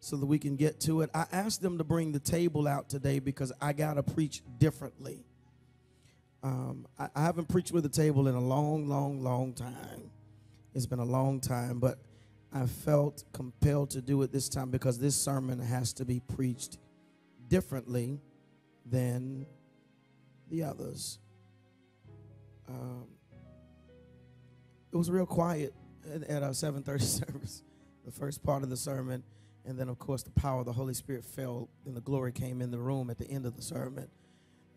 so that we can get to it. I asked them to bring the table out today because I got to preach differently. Um, I, I haven't preached with a table in a long, long, long time. It's been a long time, but I felt compelled to do it this time because this sermon has to be preached differently than the others. Um, it was real quiet at, at our 7:30 service, the first part of the sermon, and then of course the power of the Holy Spirit fell and the glory came in the room at the end of the sermon.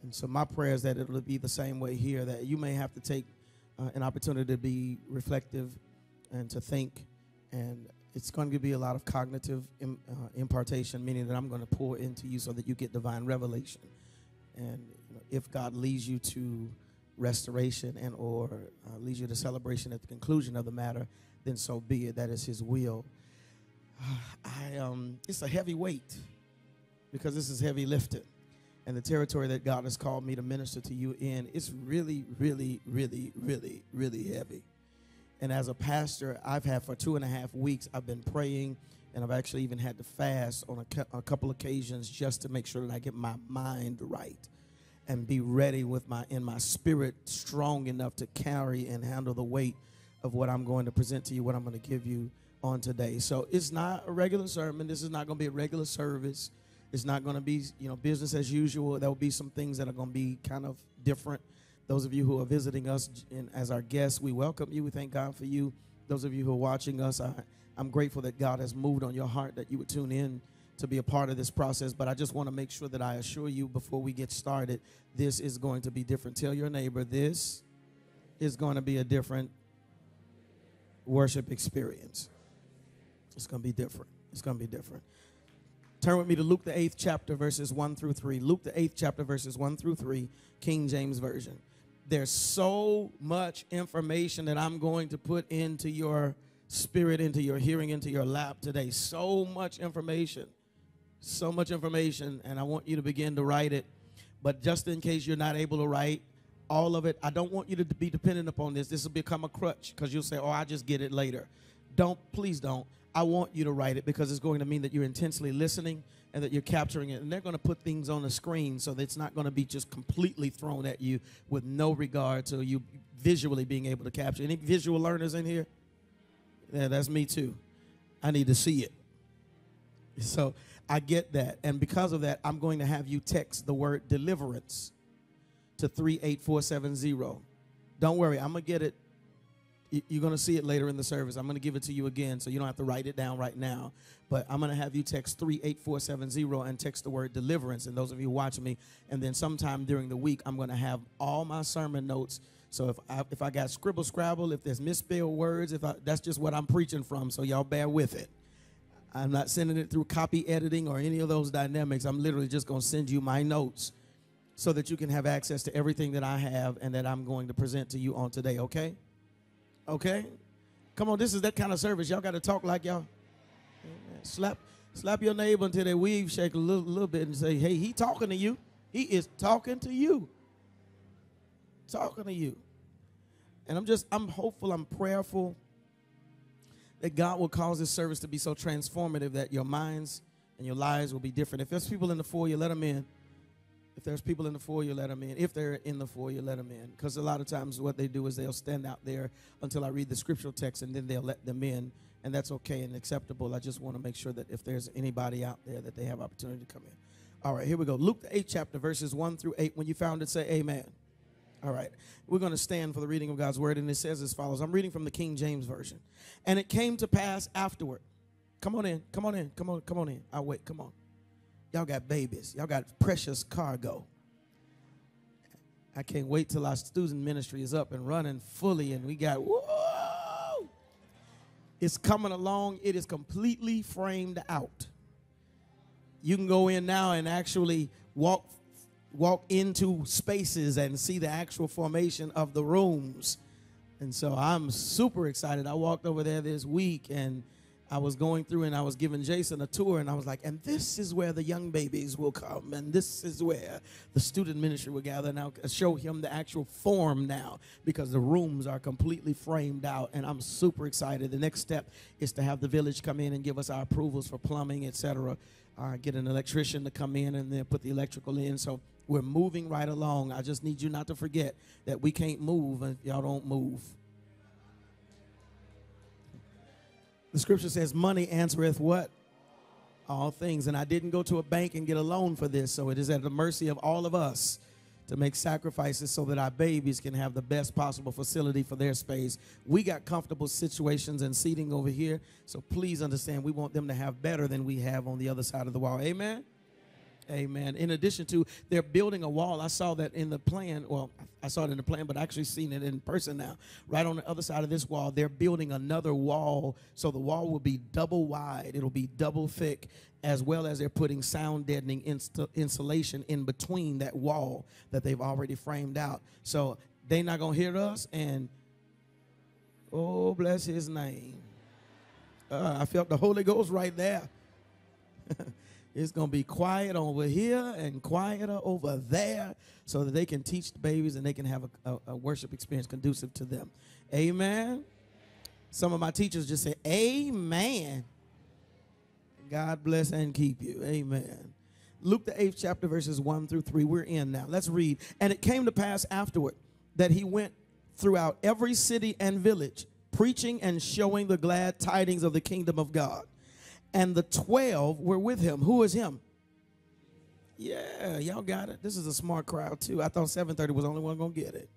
And so my prayer is that it'll be the same way here. That you may have to take uh, an opportunity to be reflective and to think, and it's going to be a lot of cognitive Im, uh, impartation, meaning that I'm going to pour into you so that you get divine revelation. And you know, if God leads you to restoration and or uh, leads you to celebration at the conclusion of the matter, then so be it. That is His will. I um, it's a heavy weight because this is heavy lifted, and the territory that God has called me to minister to you in is really, really, really, really, really heavy. And as a pastor, I've had for two and a half weeks, I've been praying, and I've actually even had to fast on a, a couple occasions just to make sure that I get my mind right and be ready with my in my spirit strong enough to carry and handle the weight of what I'm going to present to you, what I'm going to give you on today. So it's not a regular sermon. This is not going to be a regular service. It's not going to be, you know, business as usual. There will be some things that are going to be kind of different. Those of you who are visiting us in, as our guests, we welcome you. We thank God for you. Those of you who are watching us, I, I'm grateful that God has moved on your heart that you would tune in to be a part of this process. But I just want to make sure that I assure you before we get started, this is going to be different. Tell your neighbor this is going to be a different worship experience. It's going to be different. It's going to be different. Turn with me to Luke the 8th chapter, verses 1 through 3. Luke the 8th chapter, verses 1 through 3, King James Version. There's so much information that I'm going to put into your spirit, into your hearing, into your lap today. So much information. So much information, and I want you to begin to write it. But just in case you're not able to write all of it, I don't want you to be dependent upon this. This will become a crutch because you'll say, Oh, I just get it later. Don't, please don't. I want you to write it because it's going to mean that you're intensely listening and that you're capturing it. And they're going to put things on the screen so that it's not going to be just completely thrown at you with no regard to you visually being able to capture. Any visual learners in here? Yeah, that's me too. I need to see it. So I get that. And because of that, I'm going to have you text the word deliverance to 38470. Don't worry, I'm going to get it. You're going to see it later in the service. I'm going to give it to you again so you don't have to write it down right now. But I'm going to have you text 38470 and text the word deliverance. And those of you watching me, and then sometime during the week, I'm going to have all my sermon notes. So if I, if I got scribble scrabble, if there's misspelled words, if I, that's just what I'm preaching from. So y'all bear with it. I'm not sending it through copy editing or any of those dynamics. I'm literally just going to send you my notes so that you can have access to everything that I have and that I'm going to present to you on today, okay? Okay? Come on, this is that kind of service. Y'all got to talk like y'all. Slap slap your neighbor until they weave shake a little, little bit and say, hey, he talking to you. He is talking to you. Talking to you. And I'm just, I'm hopeful, I'm prayerful that God will cause this service to be so transformative that your minds and your lives will be different. If there's people in the foyer, let them in. If there's people in the foyer, let them in. If they're in the foyer, let them in. Because a lot of times what they do is they'll stand out there until I read the scriptural text and then they'll let them in. And that's okay and acceptable. I just want to make sure that if there's anybody out there that they have opportunity to come in. All right, here we go. Luke the 8th chapter, verses 1 through 8. When you found it, say amen. All right. We're going to stand for the reading of God's word, and it says as follows. I'm reading from the King James Version. And it came to pass afterward. Come on in. Come on in. Come on. Come on in. I'll wait. Come on. Y'all got babies. Y'all got precious cargo. I can't wait till our student ministry is up and running fully, and we got whoa. It's coming along. It is completely framed out. You can go in now and actually walk walk into spaces and see the actual formation of the rooms. And so I'm super excited. I walked over there this week and I was going through and I was giving Jason a tour, and I was like, and this is where the young babies will come, and this is where the student ministry will gather. Now, show him the actual form now because the rooms are completely framed out, and I'm super excited. The next step is to have the village come in and give us our approvals for plumbing, etc. Uh, get an electrician to come in and then put the electrical in. So we're moving right along. I just need you not to forget that we can't move if y'all don't move. The scripture says, Money answereth what? All things. And I didn't go to a bank and get a loan for this, so it is at the mercy of all of us to make sacrifices so that our babies can have the best possible facility for their space. We got comfortable situations and seating over here, so please understand we want them to have better than we have on the other side of the wall. Amen. Amen. In addition to they're building a wall. I saw that in the plan. Well, I saw it in the plan, but I actually seen it in person now. Right on the other side of this wall, they're building another wall. So the wall will be double wide. It'll be double thick, as well as they're putting sound deadening inst- insulation in between that wall that they've already framed out. So they're not gonna hear us. And oh, bless His name. Uh, I felt the Holy Ghost right there. It's going to be quiet over here and quieter over there so that they can teach the babies and they can have a, a, a worship experience conducive to them. Amen. Some of my teachers just say, Amen. God bless and keep you. Amen. Luke, the eighth chapter, verses 1 through 3. We're in now. Let's read. And it came to pass afterward that he went throughout every city and village, preaching and showing the glad tidings of the kingdom of God and the 12 were with him. Who is him? Yeah, y'all got it. This is a smart crowd too. I thought 730 was the only one going to get it.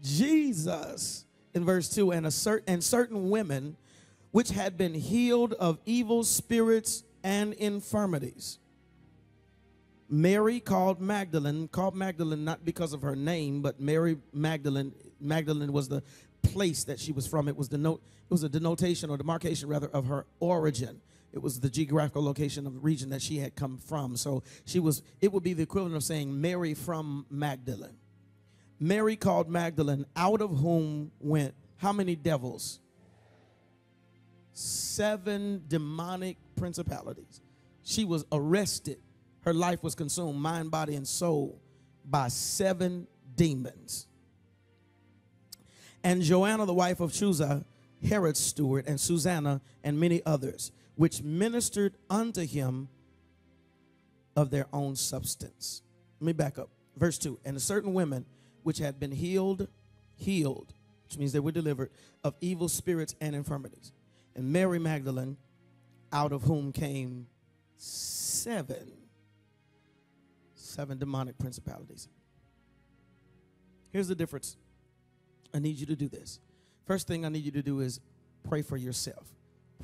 Jesus in verse 2 and a certain and certain women which had been healed of evil spirits and infirmities. Mary called Magdalene, called Magdalene not because of her name, but Mary Magdalene. Magdalene was the place that she was from. It was denote it was a denotation or demarcation rather of her origin. It was the geographical location of the region that she had come from. So she was it would be the equivalent of saying Mary from Magdalene. Mary called Magdalene, out of whom went how many devils? Seven demonic principalities. She was arrested. Her life was consumed, mind, body, and soul, by seven demons and Joanna, the wife of Chuza, Herod's steward, and Susanna, and many others, which ministered unto him of their own substance. Let me back up. Verse 2 And certain women which had been healed, healed, which means they were delivered, of evil spirits and infirmities. And Mary Magdalene, out of whom came seven, seven demonic principalities. Here's the difference I need you to do this. First thing I need you to do is pray for yourself.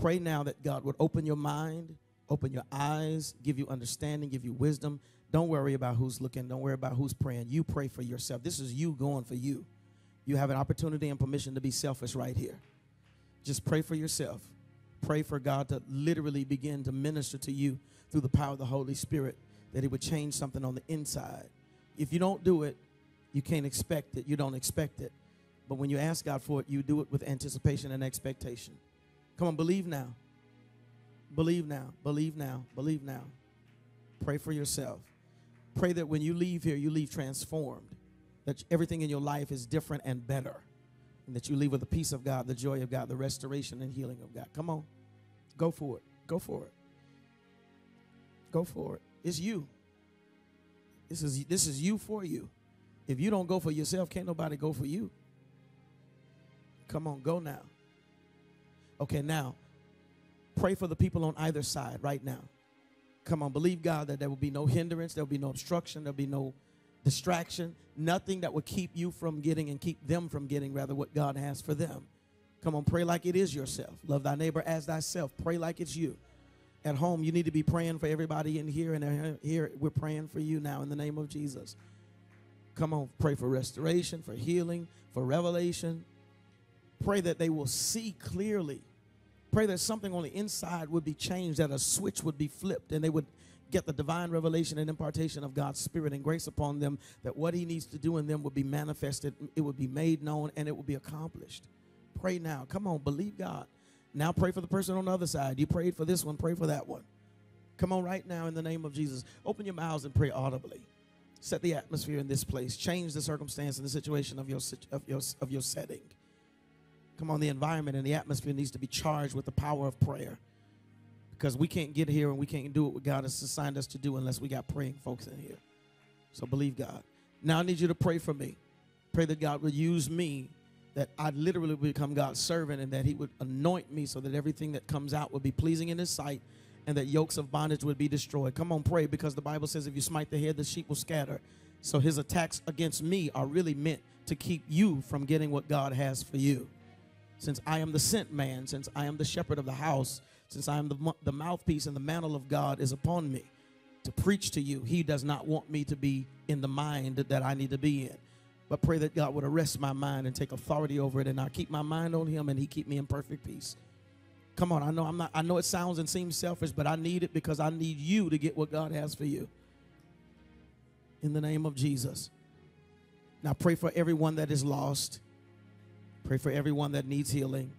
Pray now that God would open your mind, open your eyes, give you understanding, give you wisdom. Don't worry about who's looking, don't worry about who's praying. You pray for yourself. This is you going for you. You have an opportunity and permission to be selfish right here. Just pray for yourself. Pray for God to literally begin to minister to you through the power of the Holy Spirit, that He would change something on the inside. If you don't do it, you can't expect it. You don't expect it. But when you ask God for it, you do it with anticipation and expectation. Come on, believe now. Believe now. Believe now. Believe now. Pray for yourself. Pray that when you leave here, you leave transformed. That everything in your life is different and better. And that you leave with the peace of God, the joy of God, the restoration and healing of God. Come on. Go for it. Go for it. Go for it. It's you. This is this is you for you. If you don't go for yourself, can't nobody go for you. Come on, go now. Okay, now, pray for the people on either side right now. Come on, believe God that there will be no hindrance, there will be no obstruction, there will be no distraction, nothing that will keep you from getting and keep them from getting, rather, what God has for them. Come on, pray like it is yourself. Love thy neighbor as thyself. Pray like it's you. At home, you need to be praying for everybody in here, and here we're praying for you now in the name of Jesus. Come on, pray for restoration, for healing, for revelation, Pray that they will see clearly. Pray that something on the inside would be changed, that a switch would be flipped, and they would get the divine revelation and impartation of God's Spirit and grace upon them, that what He needs to do in them would be manifested, it would be made known, and it would be accomplished. Pray now. Come on, believe God. Now pray for the person on the other side. You prayed for this one, pray for that one. Come on, right now, in the name of Jesus. Open your mouths and pray audibly. Set the atmosphere in this place. Change the circumstance and the situation of your, of your, of your setting. Come on, the environment and the atmosphere needs to be charged with the power of prayer. Because we can't get here and we can't do what God has assigned us to do unless we got praying folks in here. So believe God. Now I need you to pray for me. Pray that God would use me, that I'd literally become God's servant, and that He would anoint me so that everything that comes out would be pleasing in His sight and that yokes of bondage would be destroyed. Come on, pray, because the Bible says if you smite the head, the sheep will scatter. So his attacks against me are really meant to keep you from getting what God has for you. Since I am the sent man, since I am the shepherd of the house, since I am the, the mouthpiece and the mantle of God is upon me to preach to you, he does not want me to be in the mind that I need to be in. But pray that God would arrest my mind and take authority over it, and I keep my mind on him, and he keep me in perfect peace. Come on, I know I'm not I know it sounds and seems selfish, but I need it because I need you to get what God has for you. In the name of Jesus. Now pray for everyone that is lost. Pray for everyone that needs healing.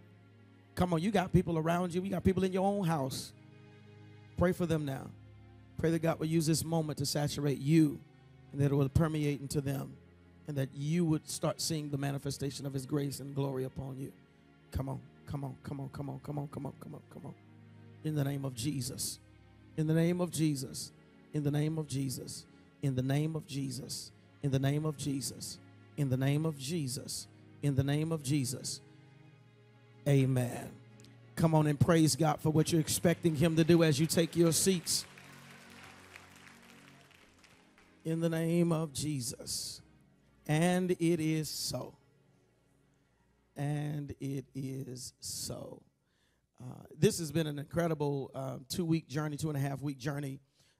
Come on, you got people around you. You got people in your own house. Pray for them now. Pray that God will use this moment to saturate you and that it will permeate into them and that you would start seeing the manifestation of his grace and glory upon you. Come on. Come on, come on, come on, come on, come on, come on, come on. In the name of Jesus. In the name of Jesus. In the name of Jesus. In the name of Jesus. In the name of Jesus. In the name of Jesus. In the name of Jesus. Amen. Come on and praise God for what you're expecting Him to do as you take your seats. In the name of Jesus. And it is so and it is so. Uh, this has been an incredible uh, two week journey, two and a half week journey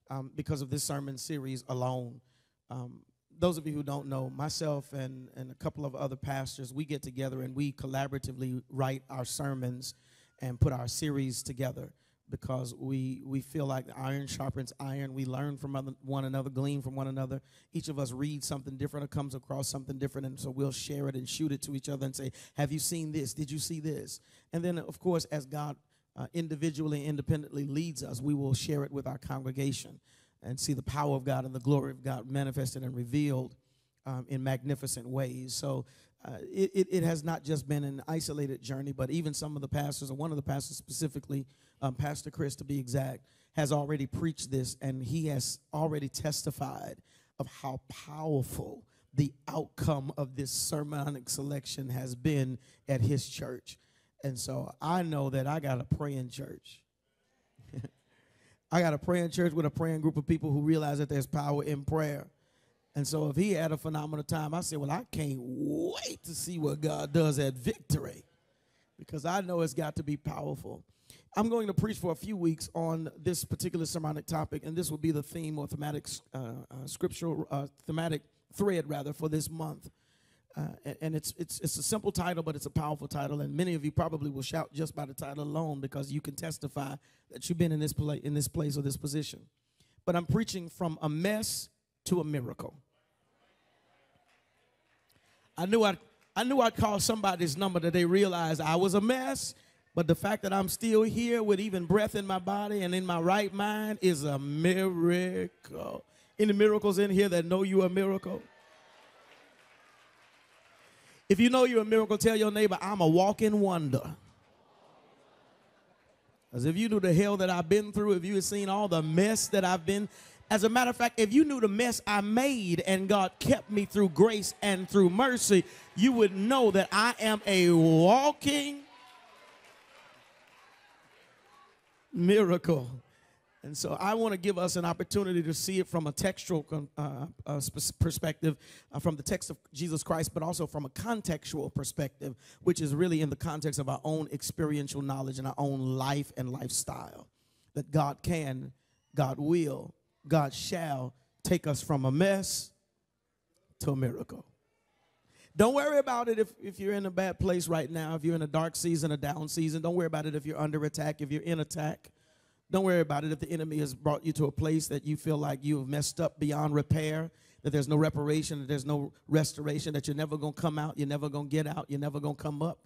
um, because of this sermon series alone. Um, those of you who don't know, myself and, and a couple of other pastors, we get together and we collaboratively write our sermons and put our series together because we we feel like the iron sharpens iron. We learn from one another, glean from one another. Each of us reads something different or comes across something different, and so we'll share it and shoot it to each other and say, "Have you seen this? Did you see this?" And then, of course, as God uh, individually, independently leads us, we will share it with our congregation and see the power of God and the glory of God manifested and revealed um, in magnificent ways. So. Uh, it, it, it has not just been an isolated journey, but even some of the pastors, or one of the pastors specifically, um, Pastor Chris to be exact, has already preached this and he has already testified of how powerful the outcome of this sermonic selection has been at his church. And so I know that I got a praying church. I got a praying church with a praying group of people who realize that there's power in prayer. And so if he had a phenomenal time, I said, Well, I can't wait to see what God does at victory because I know it's got to be powerful. I'm going to preach for a few weeks on this particular sermonic topic, and this will be the theme or thematic uh, uh, scriptural uh, thematic thread rather for this month. Uh, and it's it's it's a simple title, but it's a powerful title, and many of you probably will shout just by the title alone because you can testify that you've been in this place in this place or this position. But I'm preaching from a mess to a miracle. I knew I I knew I'd call somebody's number that they realized I was a mess but the fact that I'm still here with even breath in my body and in my right mind is a miracle. Any miracles in here that know you a miracle? If you know you're a miracle, tell your neighbor, I'm a walking wonder. As if you knew the hell that I've been through, if you had seen all the mess that I've been, as a matter of fact, if you knew the mess I made and God kept me through grace and through mercy, you would know that I am a walking miracle. And so I want to give us an opportunity to see it from a textual uh, uh, perspective, uh, from the text of Jesus Christ, but also from a contextual perspective, which is really in the context of our own experiential knowledge and our own life and lifestyle. That God can, God will, God shall take us from a mess to a miracle. Don't worry about it if, if you're in a bad place right now, if you're in a dark season, a down season. Don't worry about it if you're under attack, if you're in attack. Don't worry about it if the enemy has brought you to a place that you feel like you have messed up beyond repair, that there's no reparation, that there's no restoration, that you're never going to come out, you're never going to get out, you're never going to come up.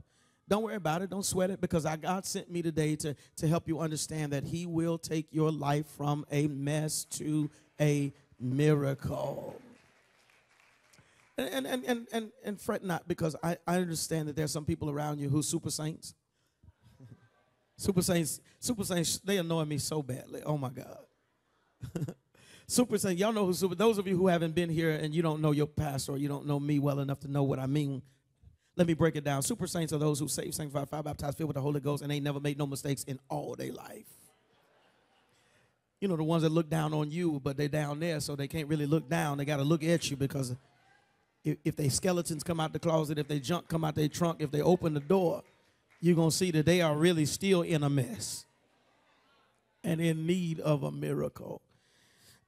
Don't worry about it. Don't sweat it because I, God sent me today to, to help you understand that He will take your life from a mess to a miracle. And, and, and, and, and fret not because I, I understand that there's some people around you who super saints. Super saints, super saints, they annoy me so badly. Oh my God. super saints, y'all know who super, those of you who haven't been here and you don't know your pastor or you don't know me well enough to know what I mean. Let me break it down. Super saints are those who save, sanctified, fire baptized, filled with the Holy Ghost, and they never made no mistakes in all their life. You know, the ones that look down on you, but they're down there, so they can't really look down. They got to look at you because if, if they skeletons come out the closet, if they junk come out their trunk, if they open the door, you're going to see that they are really still in a mess and in need of a miracle.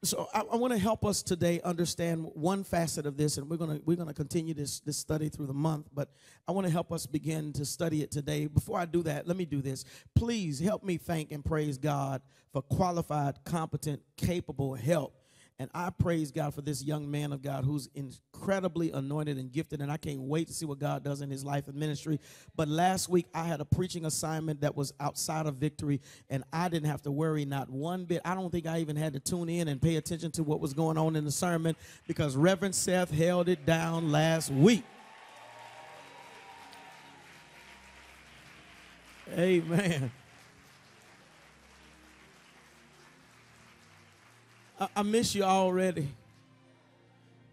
So I, I want to help us today understand one facet of this, and we're gonna we're gonna continue this this study through the month. But I want to help us begin to study it today. Before I do that, let me do this. Please help me thank and praise God for qualified, competent, capable help and I praise God for this young man of God who's incredibly anointed and gifted. And I can't wait to see what God does in his life and ministry. But last week, I had a preaching assignment that was outside of victory, and I didn't have to worry not one bit. I don't think I even had to tune in and pay attention to what was going on in the sermon because Reverend Seth held it down last week. Amen. I, I miss you already.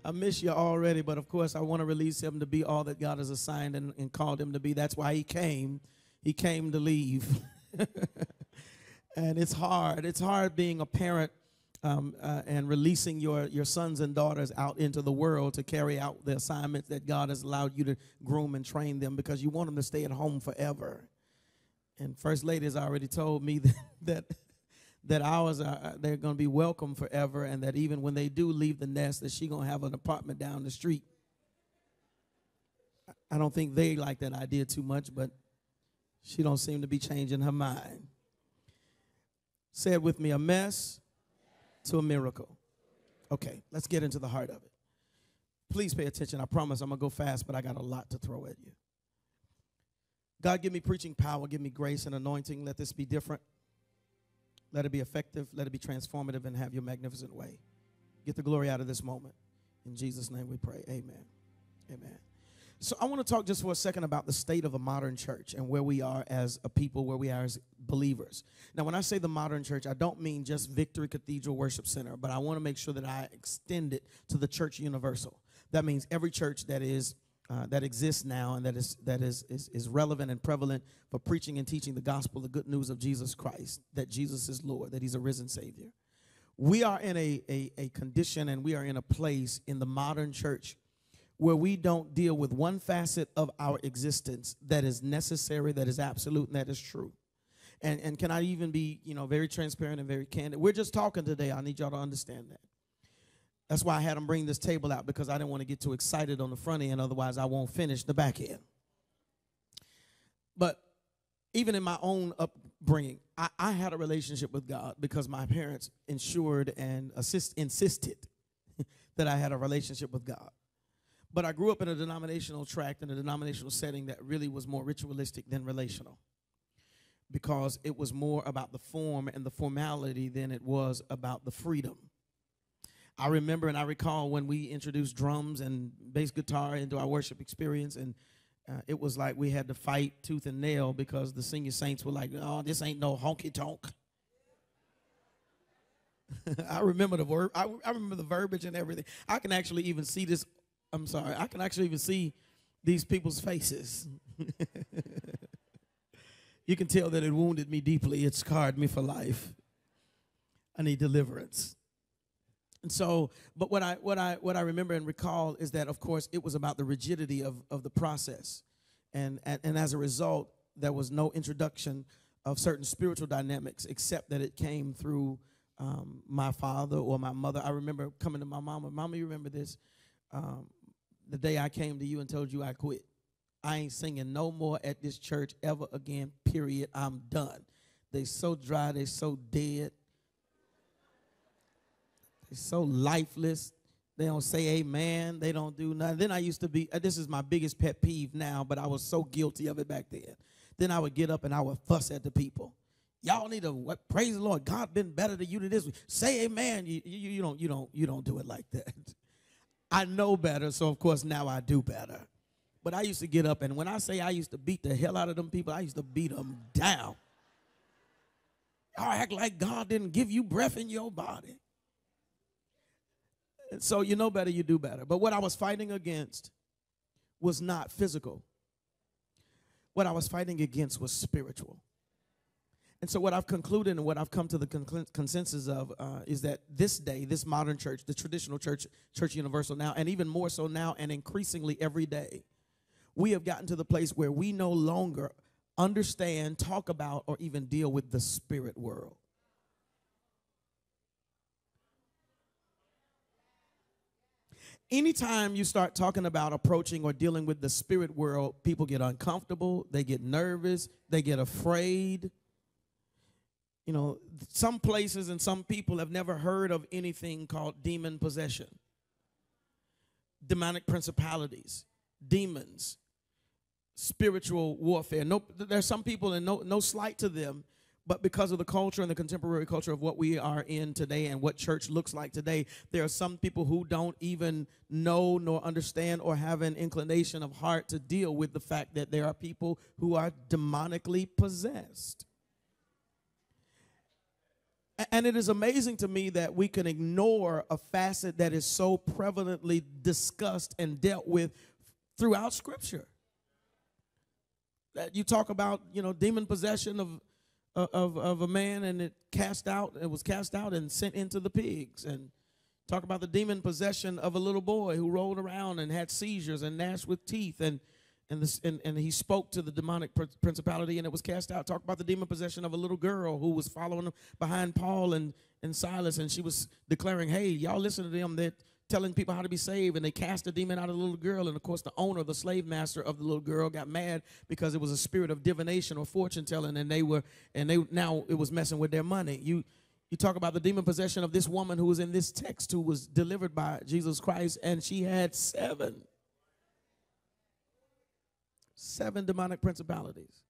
I miss you already, but of course, I want to release him to be all that God has assigned and, and called him to be. That's why he came. He came to leave. and it's hard. It's hard being a parent um, uh, and releasing your, your sons and daughters out into the world to carry out the assignments that God has allowed you to groom and train them because you want them to stay at home forever. And First Lady has already told me that, that that ours are uh, they're going to be welcome forever and that even when they do leave the nest that she's going to have an apartment down the street. I don't think they like that idea too much but she don't seem to be changing her mind. Say it with me a mess to a miracle. Okay let's get into the heart of it. Please pay attention. I promise i'm going to go fast but i got a lot to throw at you. God give me preaching power give me grace and anointing. Let this be different let it be effective. Let it be transformative and have your magnificent way. Get the glory out of this moment. In Jesus' name we pray. Amen. Amen. So I want to talk just for a second about the state of a modern church and where we are as a people, where we are as believers. Now, when I say the modern church, I don't mean just Victory Cathedral Worship Center, but I want to make sure that I extend it to the church universal. That means every church that is uh, that exists now and that is that is, is is relevant and prevalent for preaching and teaching the gospel, the good news of Jesus Christ, that Jesus is Lord, that He's a risen Savior. We are in a, a, a condition and we are in a place in the modern church where we don't deal with one facet of our existence that is necessary, that is absolute, and that is true. And, and can I even be, you know, very transparent and very candid? We're just talking today. I need y'all to understand that. That's why I had them bring this table out because I didn't want to get too excited on the front end, otherwise, I won't finish the back end. But even in my own upbringing, I, I had a relationship with God because my parents ensured and assist, insisted that I had a relationship with God. But I grew up in a denominational tract, in a denominational setting that really was more ritualistic than relational because it was more about the form and the formality than it was about the freedom I remember and I recall when we introduced drums and bass guitar into our worship experience, and uh, it was like we had to fight tooth and nail because the senior saints were like, "Oh, this ain't no honky tonk." I remember the word. I, I remember the verbiage and everything. I can actually even see this. I'm sorry. I can actually even see these people's faces. you can tell that it wounded me deeply. It scarred me for life. I need deliverance. And so, but what I what I what I remember and recall is that of course it was about the rigidity of, of the process. And, and and as a result, there was no introduction of certain spiritual dynamics except that it came through um, my father or my mother. I remember coming to my mama, Mama, you remember this? Um, the day I came to you and told you I quit. I ain't singing no more at this church ever again, period. I'm done. They so dry, they so dead. They're so lifeless. They don't say amen. They don't do nothing. Then I used to be, this is my biggest pet peeve now, but I was so guilty of it back then. Then I would get up and I would fuss at the people. Y'all need to what, praise the Lord. God been better to you than this. Say amen. You, you, you don't you don't you don't do it like that. I know better, so of course now I do better. But I used to get up and when I say I used to beat the hell out of them people, I used to beat them down. Y'all act like God didn't give you breath in your body. So you know better, you do better. But what I was fighting against was not physical. What I was fighting against was spiritual. And so, what I've concluded and what I've come to the con- consensus of uh, is that this day, this modern church, the traditional church, Church Universal now, and even more so now, and increasingly every day, we have gotten to the place where we no longer understand, talk about, or even deal with the spirit world. Anytime you start talking about approaching or dealing with the spirit world, people get uncomfortable, they get nervous, they get afraid. You know, some places and some people have never heard of anything called demon possession, demonic principalities, demons, spiritual warfare. No, there's some people, and no, no slight to them, but because of the culture and the contemporary culture of what we are in today and what church looks like today, there are some people who don't even know nor understand or have an inclination of heart to deal with the fact that there are people who are demonically possessed. And it is amazing to me that we can ignore a facet that is so prevalently discussed and dealt with throughout Scripture. That you talk about, you know, demon possession of Uh, of, of a man and it cast out, it was cast out and sent into the pigs. And talk about the demon possession of a little boy who rolled around and had seizures and gnashed with teeth and and, this, and, and he spoke to the demonic principality and it was cast out. Talk about the demon possession of a little girl who was following behind Paul and, and Silas, and she was declaring, Hey, y'all listen to them. That telling people how to be saved, and they cast a demon out of the little girl. And of course, the owner, the slave master of the little girl, got mad because it was a spirit of divination or fortune telling, and they were, and they now it was messing with their money. You you talk about the demon possession of this woman who was in this text who was delivered by Jesus Christ, and she had seven. Seven demonic principalities.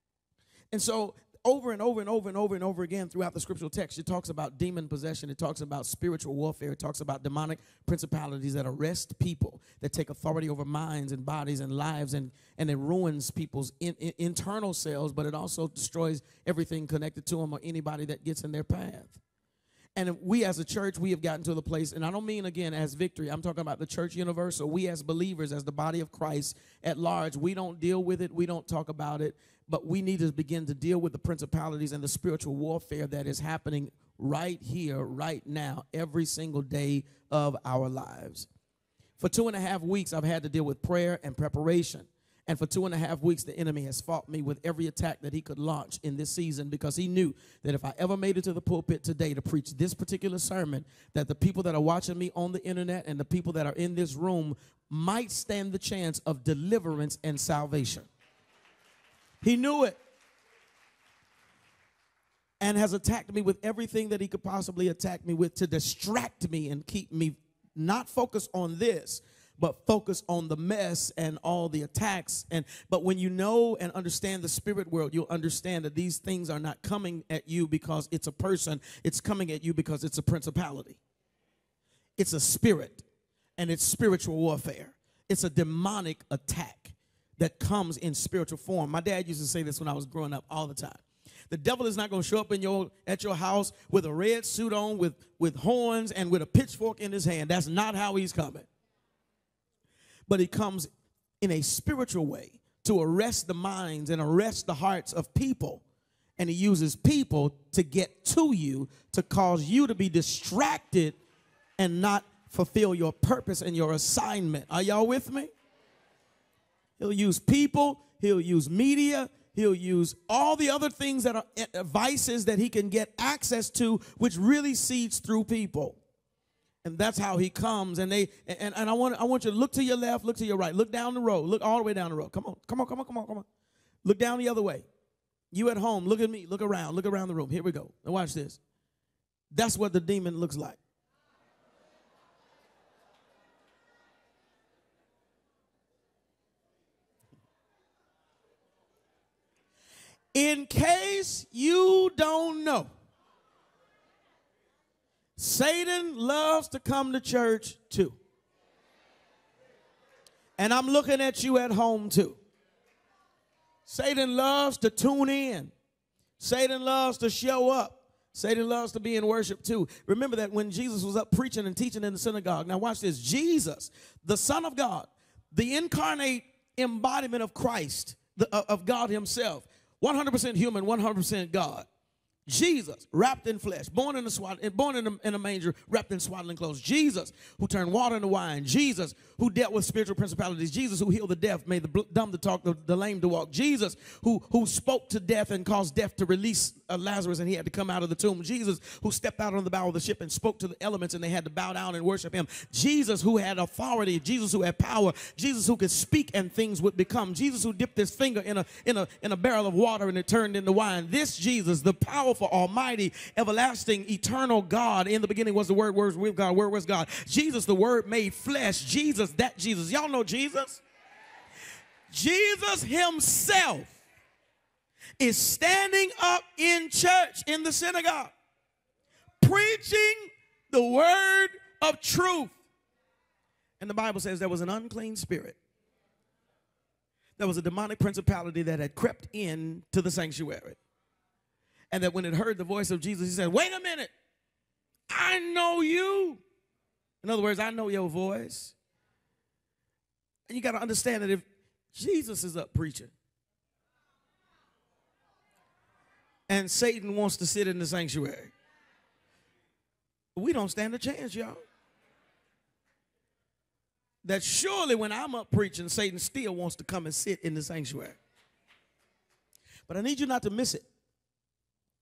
And so over and over and over and over and over again throughout the scriptural text, it talks about demon possession. It talks about spiritual warfare. It talks about demonic principalities that arrest people, that take authority over minds and bodies and lives, and, and it ruins people's in, in, internal selves, but it also destroys everything connected to them or anybody that gets in their path. And we as a church, we have gotten to the place, and I don't mean again as victory, I'm talking about the church universal. We as believers, as the body of Christ at large, we don't deal with it, we don't talk about it, but we need to begin to deal with the principalities and the spiritual warfare that is happening right here, right now, every single day of our lives. For two and a half weeks, I've had to deal with prayer and preparation. And for two and a half weeks, the enemy has fought me with every attack that he could launch in this season because he knew that if I ever made it to the pulpit today to preach this particular sermon, that the people that are watching me on the internet and the people that are in this room might stand the chance of deliverance and salvation. He knew it. And has attacked me with everything that he could possibly attack me with to distract me and keep me not focused on this, but focus on the mess and all the attacks. And but when you know and understand the spirit world you'll understand that these things are not coming at you because it's a person. It's coming at you because it's a principality. It's a spirit and it's spiritual warfare. It's a demonic attack that comes in spiritual form. My dad used to say this when i was growing up all the time. The devil is not going to show up in your at your house with a red suit on with with horns and with a pitchfork in his hand. That's not how he's coming but he comes in a spiritual way to arrest the minds and arrest the hearts of people. And he uses people to get to you to cause you to be distracted and not fulfill your purpose and your assignment. Are y'all with me? He'll use people, he'll use media, he'll use all the other things that are eh, vices that he can get access to, which really seeds through people and that's how he comes. And they and, and i want i want you to look to your left look to your right look down the road look all the way down the road. Come on come on come on come on come on. Look down the other way. You at home look at me look around look around the room. Here we go. Now watch this. That's what the demon looks like. In case you don't know Satan loves to come to church too. And I'm looking at you at home too. Satan loves to tune in. Satan loves to show up. Satan loves to be in worship too. Remember that when Jesus was up preaching and teaching in the synagogue. Now, watch this Jesus, the Son of God, the incarnate embodiment of Christ, the, uh, of God Himself, 100% human, 100% God. Jesus, wrapped in flesh, born in a swaddling, born in a, in a, manger, wrapped in swaddling clothes. Jesus, who turned water into wine. Jesus, who dealt with spiritual principalities. Jesus, who healed the deaf, made the dumb to talk, the, the lame to walk. Jesus, who who spoke to death and caused death to release uh, Lazarus, and he had to come out of the tomb. Jesus, who stepped out on the bow of the ship and spoke to the elements, and they had to bow down and worship him. Jesus, who had authority. Jesus, who had power. Jesus, who could speak and things would become. Jesus, who dipped his finger in a in a in a barrel of water and it turned into wine. This Jesus, the powerful powerful, almighty, everlasting, eternal God. In the beginning was the Word, words with God, Word was God. Jesus, the Word made flesh. Jesus, that Jesus. Y'all know Jesus? Jesus Himself is standing up in church, in the synagogue, preaching the word of truth. And the Bible says there was an unclean spirit. There was a demonic principality that had crept in to the sanctuary and that when it heard the voice of Jesus, he said, Wait a minute, I know you. In other words, I know your voice. And you got to understand that if Jesus is up preaching and Satan wants to sit in the sanctuary, we don't stand a chance, y'all. That surely when I'm up preaching, Satan still wants to come and sit in the sanctuary. But I need you not to miss it.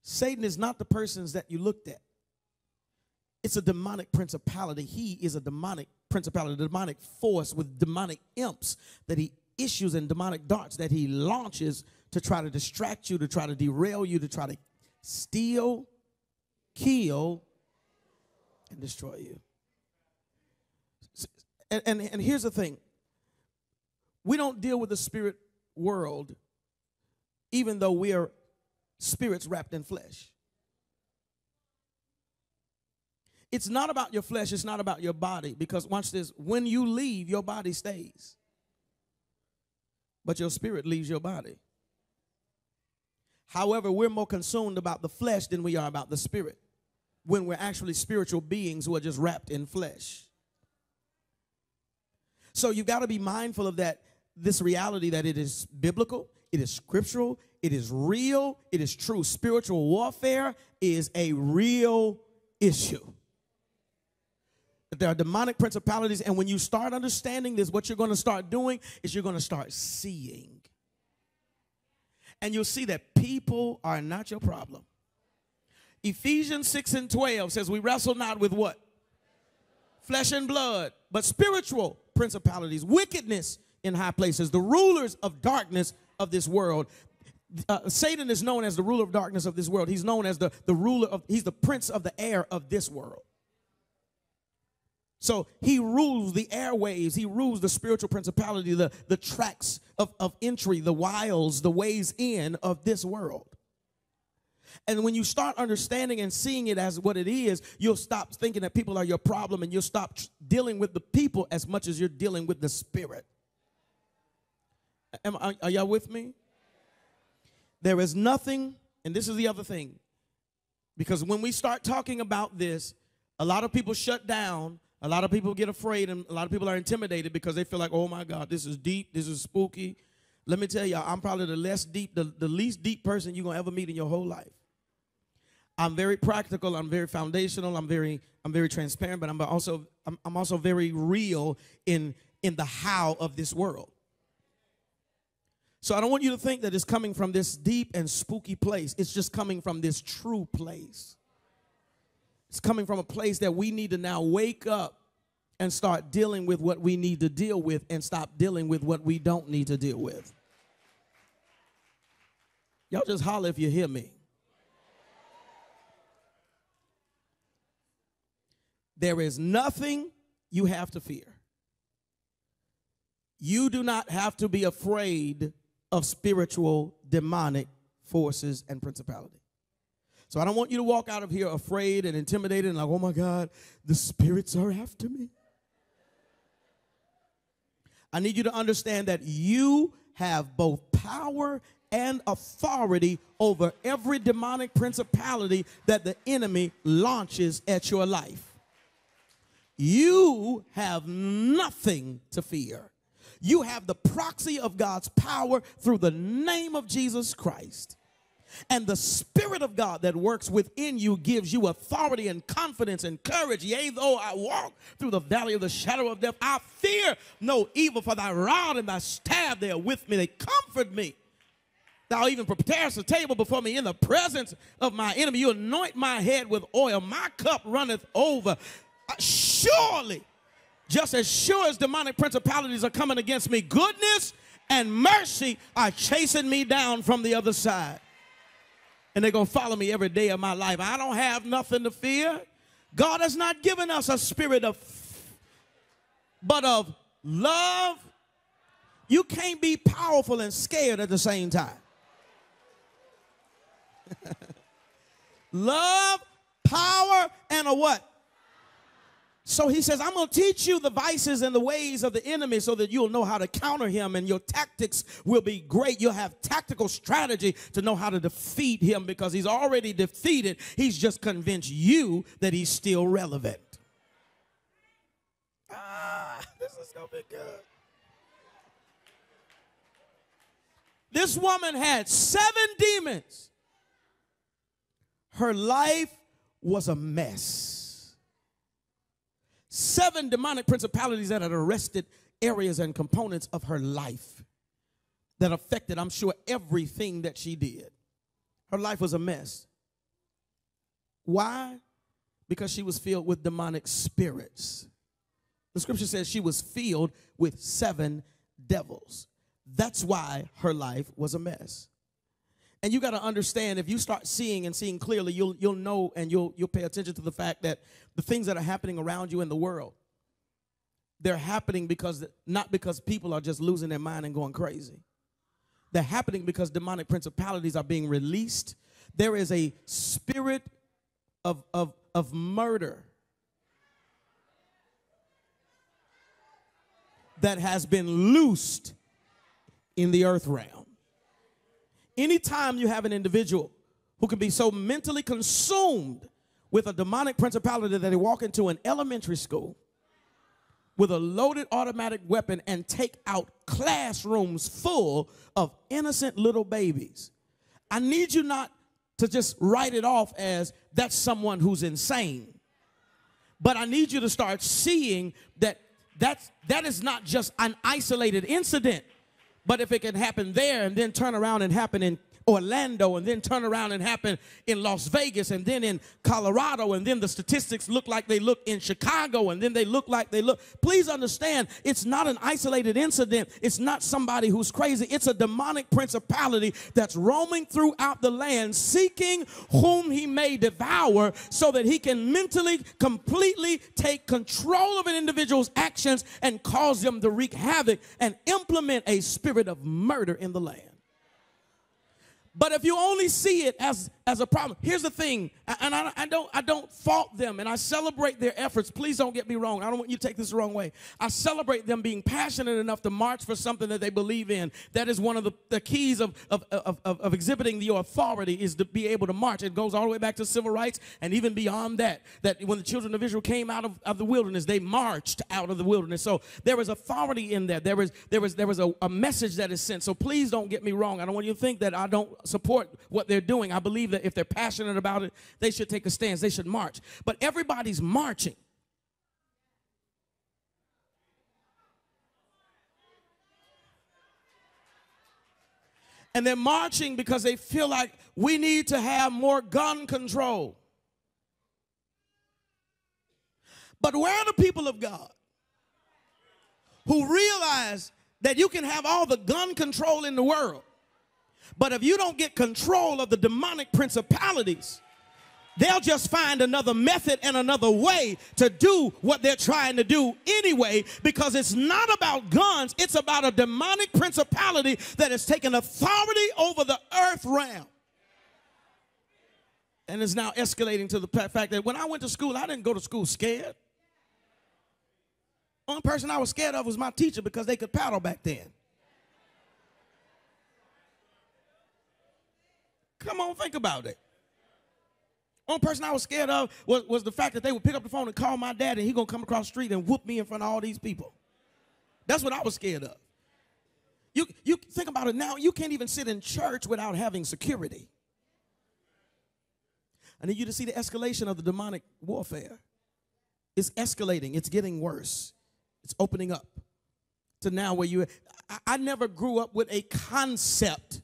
Satan is not the persons that you looked at. It's a demonic principality. He is a demonic principality, a demonic force with demonic imps that he issues and demonic darts that he launches to try to distract you, to try to derail you, to try to steal, kill, and destroy you. And, and, and here's the thing we don't deal with the spirit world, even though we are spirits wrapped in flesh. It's not about your flesh, it's not about your body. Because watch this when you leave, your body stays, but your spirit leaves your body. However, we're more consumed about the flesh than we are about the spirit when we're actually spiritual beings who are just wrapped in flesh. So you've got to be mindful of that, this reality that it is biblical, it is scriptural, it is real, it is true. Spiritual warfare is a real issue. There are demonic principalities, and when you start understanding this, what you're going to start doing is you're going to start seeing. And you'll see that people are not your problem. Ephesians 6 and 12 says, We wrestle not with what? Flesh and blood, but spiritual principalities, wickedness in high places, the rulers of darkness of this world. Uh, Satan is known as the ruler of darkness of this world. He's known as the, the ruler of, he's the prince of the air of this world. So he rules the airwaves, he rules the spiritual principality, the, the tracks of, of entry, the wiles, the ways in of this world. And when you start understanding and seeing it as what it is, you'll stop thinking that people are your problem and you'll stop dealing with the people as much as you're dealing with the spirit. Am, are, are y'all with me? There is nothing, and this is the other thing, because when we start talking about this, a lot of people shut down, a lot of people get afraid, and a lot of people are intimidated because they feel like, oh my God, this is deep, this is spooky. Let me tell you, I'm probably the less deep, the, the least deep person you're gonna ever meet in your whole life. I'm very practical, I'm very foundational, I'm very, I'm very transparent, but I'm also I'm, I'm also very real in in the how of this world. So I don't want you to think that it's coming from this deep and spooky place. It's just coming from this true place. It's coming from a place that we need to now wake up and start dealing with what we need to deal with and stop dealing with what we don't need to deal with. Y'all just holler if you hear me. There is nothing you have to fear. You do not have to be afraid of spiritual demonic forces, and principality. So I don't want you to walk out of here afraid and intimidated and like, oh my God, the spirits are after me. I need you to understand that you have both power and authority over every demonic principality that the enemy launches at your life. You have nothing to fear. You have the proxy of God's power through the name of Jesus Christ. And the Spirit of God that works within you gives you authority and confidence and courage. Yea, though I walk through the valley of the shadow of death, I fear no evil, for thy rod and thy staff, they are with me. They comfort me. Thou even preparest a table before me in the presence of my enemy. You anoint my head with oil. My cup runneth over. Uh, surely, just as sure as demonic principalities are coming against me, goodness and mercy are chasing me down from the other side and they're going to follow me every day of my life. I don't have nothing to fear. God has not given us a spirit of, but of love. You can't be powerful and scared at the same time. love, power, and a what? So he says, I'm going to teach you the vices and the ways of the enemy so that you'll know how to counter him and your tactics will be great. You'll have tactical strategy to know how to defeat him because he's already defeated. He's just convinced you that he's still relevant. Ah, this is going to be good. This woman had seven demons. Her life was a mess seven demonic principalities that had arrested areas and components of her life that affected, I'm sure, everything that she did. Her life was a mess. Why? Because she was filled with demonic spirits. The scripture says she was filled with seven devils. That's why her life was a mess. And you got to understand if you start seeing and seeing clearly, you'll you'll know and you'll you'll pay attention to the fact that the things that are happening around you in the world, they're happening because not because people are just losing their mind and going crazy. They're happening because demonic principalities are being released. There is a spirit of of of murder that has been loosed in the earth realm. Anytime you have an individual who can be so mentally consumed with a demonic principality that they walk into an elementary school with a loaded automatic weapon and take out classrooms full of innocent little babies. I need you not to just write it off as that's someone who's insane. But I need you to start seeing that that's, that is not just an isolated incident. But if it can happen there and then turn around and happen in Orlando and then turn around and happen in Las Vegas and then in Colorado and then the statistics look like they look in Chicago and then they look like they look. Please understand, it's not an isolated incident. It's not somebody who's crazy. It's a demonic principality that's roaming throughout the land seeking whom he may devour so that he can mentally completely take control of an individual's actions and cause them to wreak havoc and implement a spirit of murder in the land. But if you only see it as as a problem. Here's the thing, and I, I, don't I don't fault them, and I celebrate their efforts. Please don't get me wrong. I don't want you to take this the wrong way. I celebrate them being passionate enough to march for something that they believe in. That is one of the, the keys of, of, of, of, of exhibiting your authority is to be able to march. It goes all the way back to civil rights and even beyond that. That when the children of Israel came out of, of the wilderness, they marched out of the wilderness. So there is authority in there. There is there is there is a, a message that is sent. So please don't get me wrong. I don't want you to think that I don't support what they're doing. I believe that that if they're passionate about it, they should take a stance, they should march. But everybody's marching. And they're marching because they feel like we need to have more gun control. But where are the people of God who realize that you can have all the gun control in the world, but if you don't get control of the demonic principalities, they'll just find another method and another way to do what they're trying to do anyway because it's not about guns, it's about a demonic principality that has taken authority over the earth realm. And it's now escalating to the fact that when I went to school, I didn't go to school scared. Only person I was scared of was my teacher because they could paddle back then. Come on, think about it. Only person I was scared of was, was the fact that they would pick up the phone and call my dad and he gonna come across the street and whoop me in front of all these people. That's what I was scared of. You, you think about it now, you can't even sit in church without having security. I need you to see the escalation of the demonic warfare. It's escalating, it's getting worse, it's opening up to now where you. I, I never grew up with a concept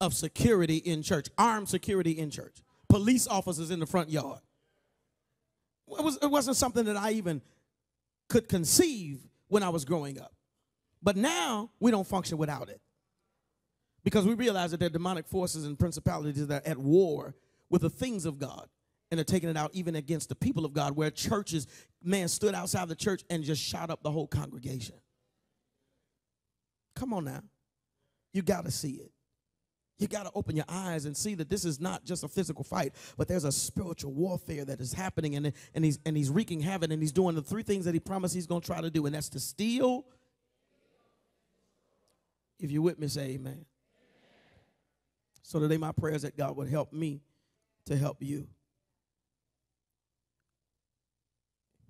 of security in church, armed security in church, police officers in the front yard. It, was, it wasn't something that I even could conceive when I was growing up. But now we don't function without it. Because we realize that there are demonic forces and principalities that are at war with the things of God and they're taking it out even against the people of God, where churches, man, stood outside the church and just shot up the whole congregation. Come on now. You got to see it. You got to open your eyes and see that this is not just a physical fight, but there's a spiritual warfare that is happening, and, and, he's, and he's wreaking havoc, and he's doing the three things that he promised he's going to try to do, and that's to steal. If you're with me, say amen. So today, my prayer is that God would help me to help you.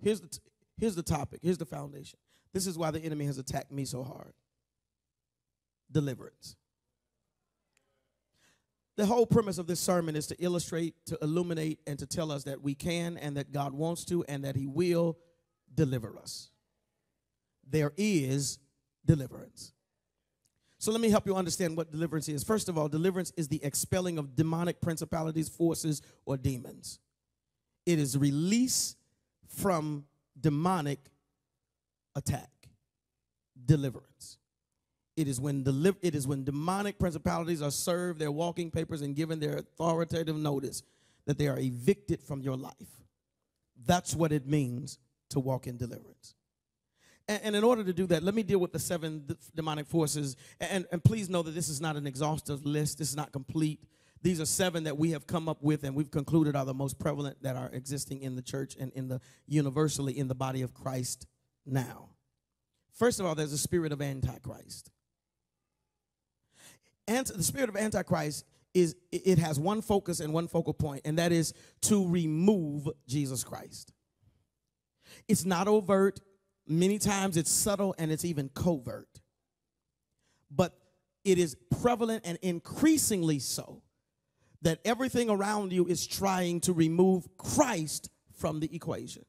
Here's the, t- here's the topic, here's the foundation. This is why the enemy has attacked me so hard deliverance. The whole premise of this sermon is to illustrate, to illuminate, and to tell us that we can and that God wants to and that He will deliver us. There is deliverance. So let me help you understand what deliverance is. First of all, deliverance is the expelling of demonic principalities, forces, or demons. It is release from demonic attack. Deliverance. It is when deli- it is when demonic principalities are served their walking papers and given their authoritative notice that they are evicted from your life. That's what it means to walk in deliverance. And, and in order to do that, let me deal with the seven d- demonic forces. And, and please know that this is not an exhaustive list, this is not complete. These are seven that we have come up with and we've concluded are the most prevalent that are existing in the church and in the universally in the body of Christ now. First of all, there's a spirit of antichrist anti, the spirit of antichrist is it has one focus and one focal point and that is to remove jesus christ. It's not overt. Many times it's subtle and it's even covert. But it is prevalent and increasingly so that everything around you is trying to remove christ from the equation.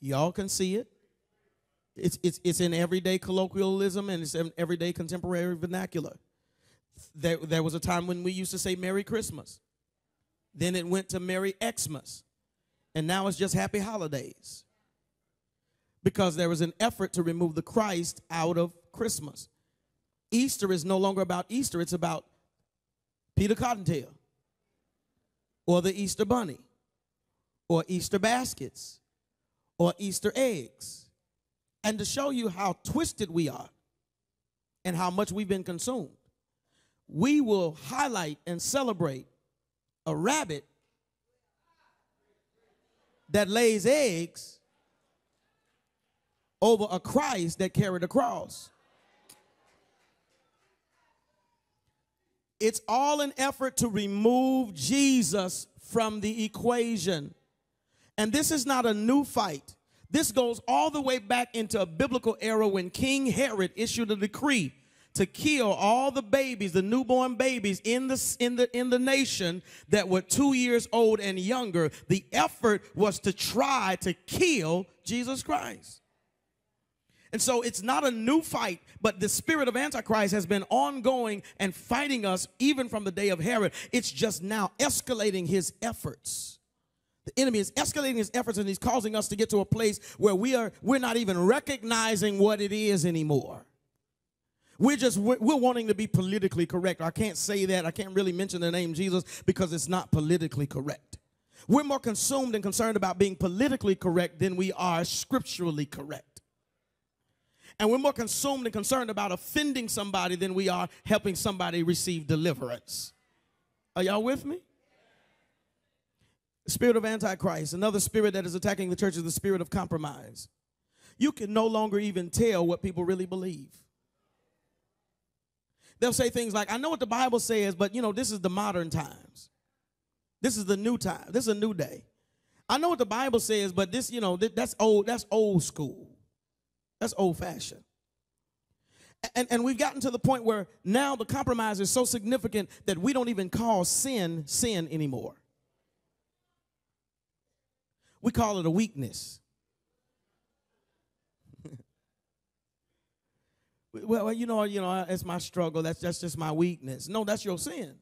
Y'all can see it. It's, it's, it's in everyday colloquialism and it's in everyday contemporary vernacular there, there was a time when we used to say Merry Christmas. Then it went to Merry Xmas. And now it's just Happy Holidays. Because there was an effort to remove the Christ out of Christmas. Easter is no longer about Easter, it's about Peter Cottontail or the Easter Bunny or Easter baskets or Easter eggs. And to show you how twisted we are and how much we've been consumed, we will highlight and celebrate a rabbit that lays eggs over a Christ that carried a cross. It's all an effort to remove Jesus from the equation. And this is not a new fight. This goes all the way back into a biblical era when King Herod issued a decree to kill all the babies, the newborn babies in the, in the, in the nation that were two years old and younger. The effort was to try to kill Jesus Christ. And so it's not a new fight, but the spirit of Antichrist has been ongoing and fighting us even from the day of Herod. It's just now escalating his efforts. The enemy is escalating his efforts and he's causing us to get to a place where we are we're not even recognizing what it is anymore. We're just we're wanting to be politically correct. I can't say that. I can't really mention the name Jesus because it's not politically correct. We're more consumed and concerned about being politically correct than we are scripturally correct. And we're more consumed and concerned about offending somebody than we are helping somebody receive deliverance. Are y'all with me? Spirit of Antichrist, another spirit that is attacking the church, is the spirit of compromise. You can no longer even tell what people really believe. They'll say things like, I know what the Bible says, but you know, this is the modern times. This is the new time. This is a new day. I know what the Bible says, but this, you know, that's old, that's old school. That's old fashioned. And, and we've gotten to the point where now the compromise is so significant that we don't even call sin sin anymore. We call it a weakness. Well, you know, you know, it's my struggle. That's, that's just my weakness. No, that's your sin.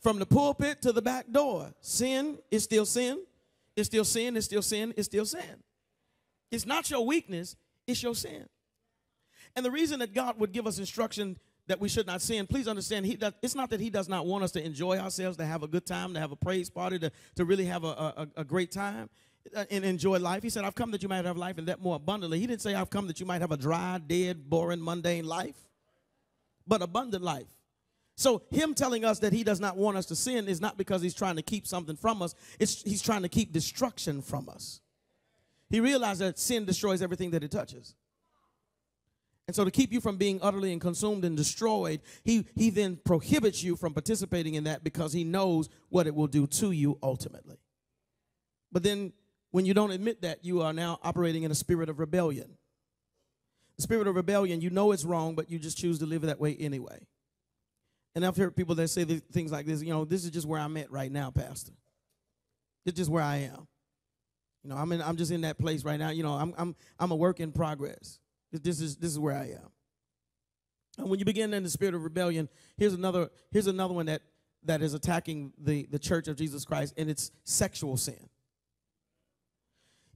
From the pulpit to the back door, sin is still sin. It's still sin. It's still sin. It's still sin. It's not your weakness. It's your sin. And the reason that God would give us instruction that we should not sin, please understand, he does, it's not that He does not want us to enjoy ourselves, to have a good time, to have a praise party, to, to really have a, a, a great time Uh, and enjoy life. He said, I've come that you might have life and that more abundantly. He didn't say, I've come that you might have a dry, dead, boring, mundane life, but abundant life. So him telling us that he does not want us to sin is not because he's trying to keep something from us. It's he's trying to keep destruction from us. He realized that sin destroys everything that it touches. And so to keep you from being utterly and consumed and destroyed, he, he then prohibits you from participating in that because he knows what it will do to you ultimately. But then when you don't admit that, you are now operating in a spirit of rebellion. The spirit of rebellion, you know it's wrong, but you just choose to live that way anyway. And I've heard people that say things like this, you know, this is just where I'm at right now, Pastor. It's just where I am. You know, I'm in, I'm just in that place right now. You know, I'm I'm I'm a work in progress. This is this is where I am. And when you begin in the spirit of rebellion, here's another here's another one that that is attacking the the church of Jesus Christ, and it's sexual sin.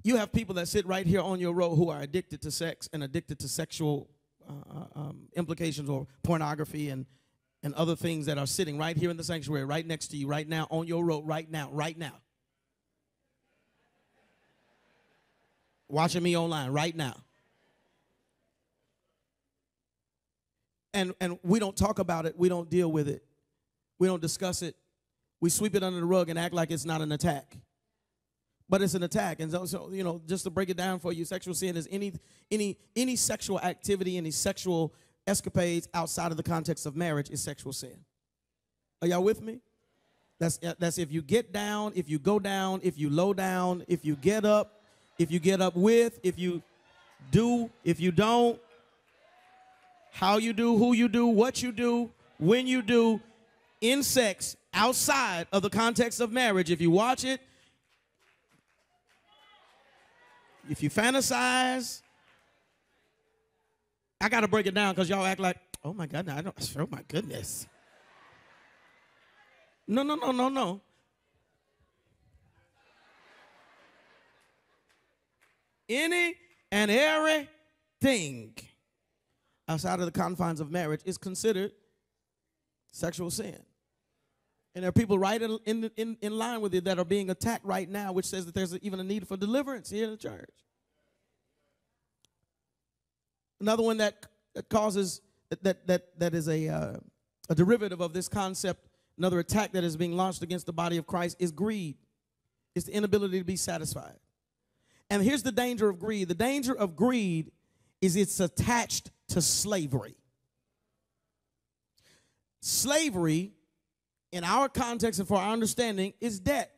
You have people that sit right here on your row who are addicted to sex and addicted to sexual uh, uh um, implications or pornography and and other things that are sitting right here in the sanctuary, right next to you, right now, on your road, right now, right now. Watching me online right now. And, and we don't talk about it, we don't deal with it, we don't discuss it. We sweep it under the rug and act like it's not an attack. But it's an attack. And so, so you know, just to break it down for you, sexual sin is any any any sexual activity, any sexual escapades outside of the context of marriage is sexual sin. Are y'all with me? That's, that's if you get down, if you go down, if you low down, if you get up, if you get up with, if you do, if you don't, how you do, who you do, what you do, when you do, in sex outside of the context of marriage. If you watch it, if you fantasize, I got to break it down because y'all act like, oh my God, I don't, oh my goodness. No, no, no, no, no. Any and everything outside of the confines of marriage is considered sexual sin. And there are people right in, in, in, line with it that are being attacked right now, which says that there's even a need for deliverance here in the church. Another one that, that causes, that, that, that is a, uh, a derivative of this concept, another attack that is being launched against the body of Christ is greed. It's the inability to be satisfied. And here's the danger of greed the danger of greed is it's attached to slavery. Slavery, in our context and for our understanding, is debt.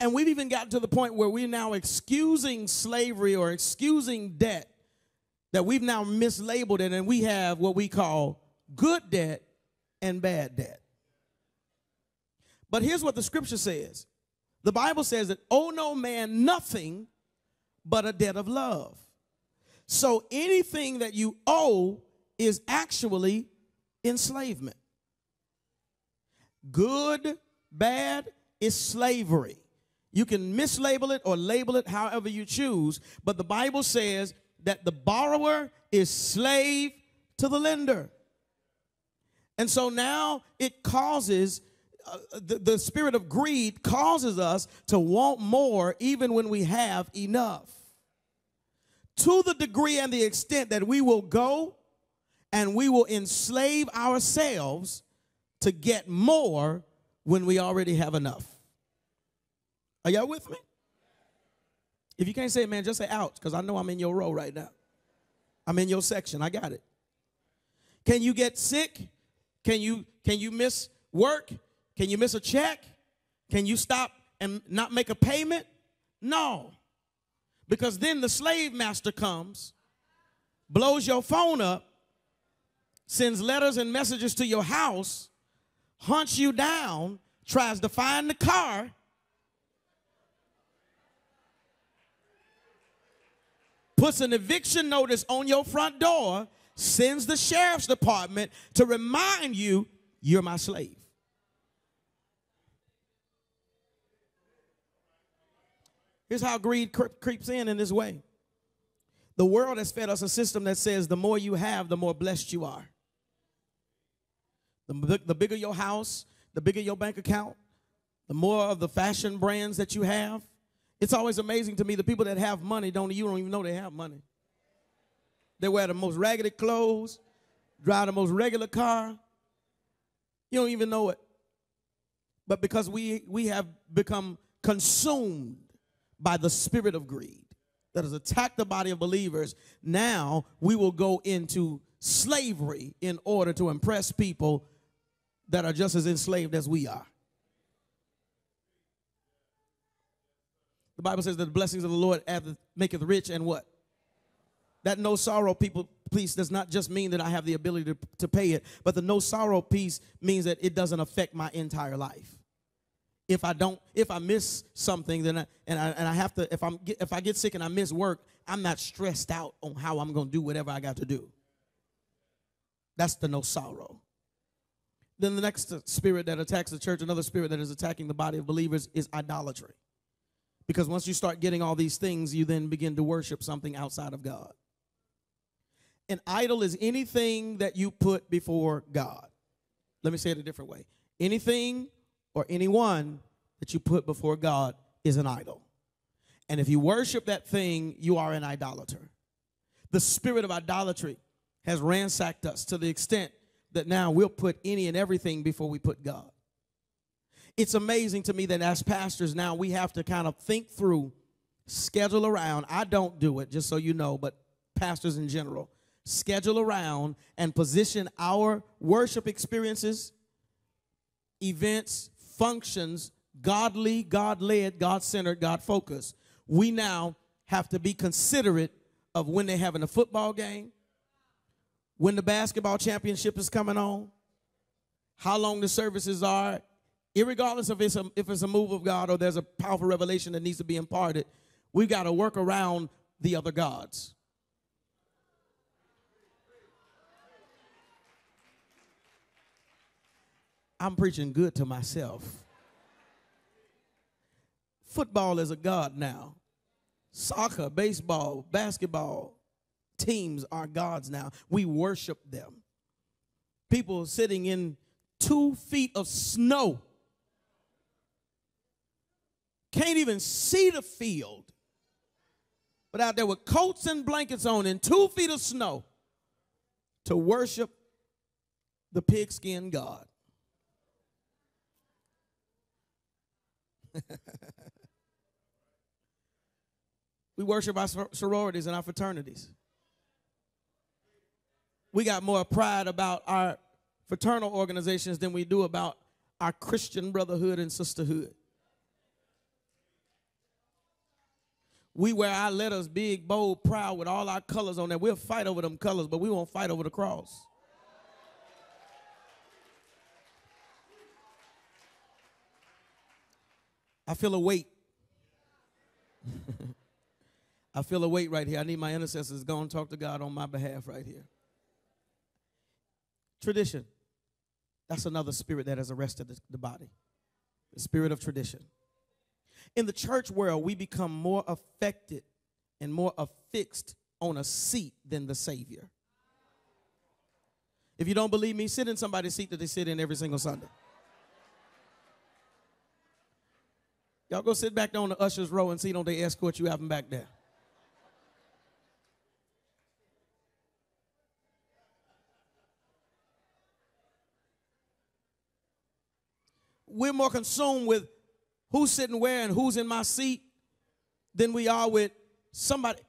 And we've even gotten to the point where we're now excusing slavery or excusing debt, that we've now mislabeled it, and we have what we call good debt and bad debt. But here's what the scripture says the Bible says that owe no man nothing but a debt of love. So anything that you owe is actually enslavement. Good, bad is slavery. You can mislabel it or label it however you choose, but the Bible says that the borrower is slave to the lender. And so now it causes uh, the, the spirit of greed causes us to want more even when we have enough. To the degree and the extent that we will go and we will enslave ourselves to get more when we already have enough. Are y'all with me? If you can't say it, man, just say ouch, because I know I'm in your row right now. I'm in your section. I got it. Can you get sick? Can you can you miss work? Can you miss a check? Can you stop and not make a payment? No. Because then the slave master comes, blows your phone up, sends letters and messages to your house, hunts you down, tries to find the car, puts an eviction notice on your front door, sends the sheriff's department to remind you you're my slave. Here's how greed creeps in in this way. The world has fed us a system that says the more you have, the more blessed you are. The, the bigger your house, the bigger your bank account, the more of the fashion brands that you have. It's always amazing to me the people that have money don't you don't even know they have money. They wear the most raggedy clothes, drive the most regular car. You don't even know it. But because we we have become consumed by the spirit of greed that has attacked the body of believers, now we will go into slavery in order to impress people that are just as enslaved as we are. The Bible says that the blessings of the Lord maketh rich and what? That no sorrow people peace does not just mean that I have the ability to, to pay it, but the no sorrow peace means that it doesn't affect my entire life. If I don't, if I miss something, then I, and I and I have to, if I'm if I get sick and I miss work, I'm not stressed out on how I'm going to do whatever I got to do. That's the no sorrow. Then the next spirit that attacks the church, another spirit that is attacking the body of believers, is idolatry. Because once you start getting all these things, you then begin to worship something outside of God. An idol is anything that you put before God. Let me say it a different way. Anything or anyone that you put before God is an idol. And if you worship that thing, you are an idolater. The spirit of idolatry has ransacked us to the extent that now we'll put any and everything before we put God. It's amazing to me that as pastors now we have to kind of think through, schedule around. I don't do it, just so you know, but pastors in general schedule around and position our worship experiences, events, functions, godly, God led, God centered, God focused. We now have to be considerate of when they're having a football game, when the basketball championship is coming on, how long the services are, irregardless of it's a, if it's a move of God or there's a powerful revelation that needs to be imparted, we've got to work around the other gods. I'm preaching good to myself. Football is a God now. Soccer, baseball, basketball teams are gods now. We worship them. People sitting in two feet of snow can't even see the field, but out there with coats and blankets on in two feet of snow to worship the pigskin God. we worship our sororities and our fraternities. We got more pride about our fraternal organizations than we do about our Christian brotherhood and sisterhood. We wear our letters big, bold, proud with all our colors on there. We'll fight over them colors, but we won't fight over the cross. I feel a weight. I feel a weight right here. I need my intercessors to go and talk to God on my behalf right here. Tradition. That's another spirit that has arrested the, the body. The spirit of tradition. In the church world, we become more affected and more affixed on a seat than the Savior. If you don't believe me, sit in somebody's seat that they sit in every single Sunday. Y'all go sit back there on the usher's row and see don't they escort you out from back there. More consumed with who's sitting where and who's in my seat than we are with somebody.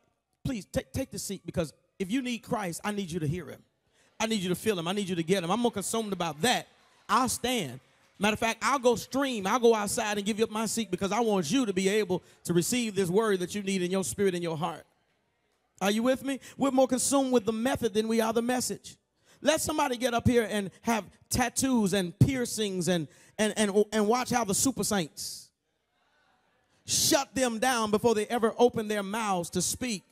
Please take, take the seat because if you need Christ, I need you to hear him. I need you to feel him. I need you to get him. I'm more consumed about that. I'll stand. Matter of fact, I'll go stream. I'll go outside and give you up my seat because I want you to be able to receive this word that you need in your spirit and your heart. Are you with me? We're more consumed with the method than we are the message. Let somebody get up here and have tattoos and piercings and, and, and, and watch how the super saints shut them down before they ever open their mouths to speak.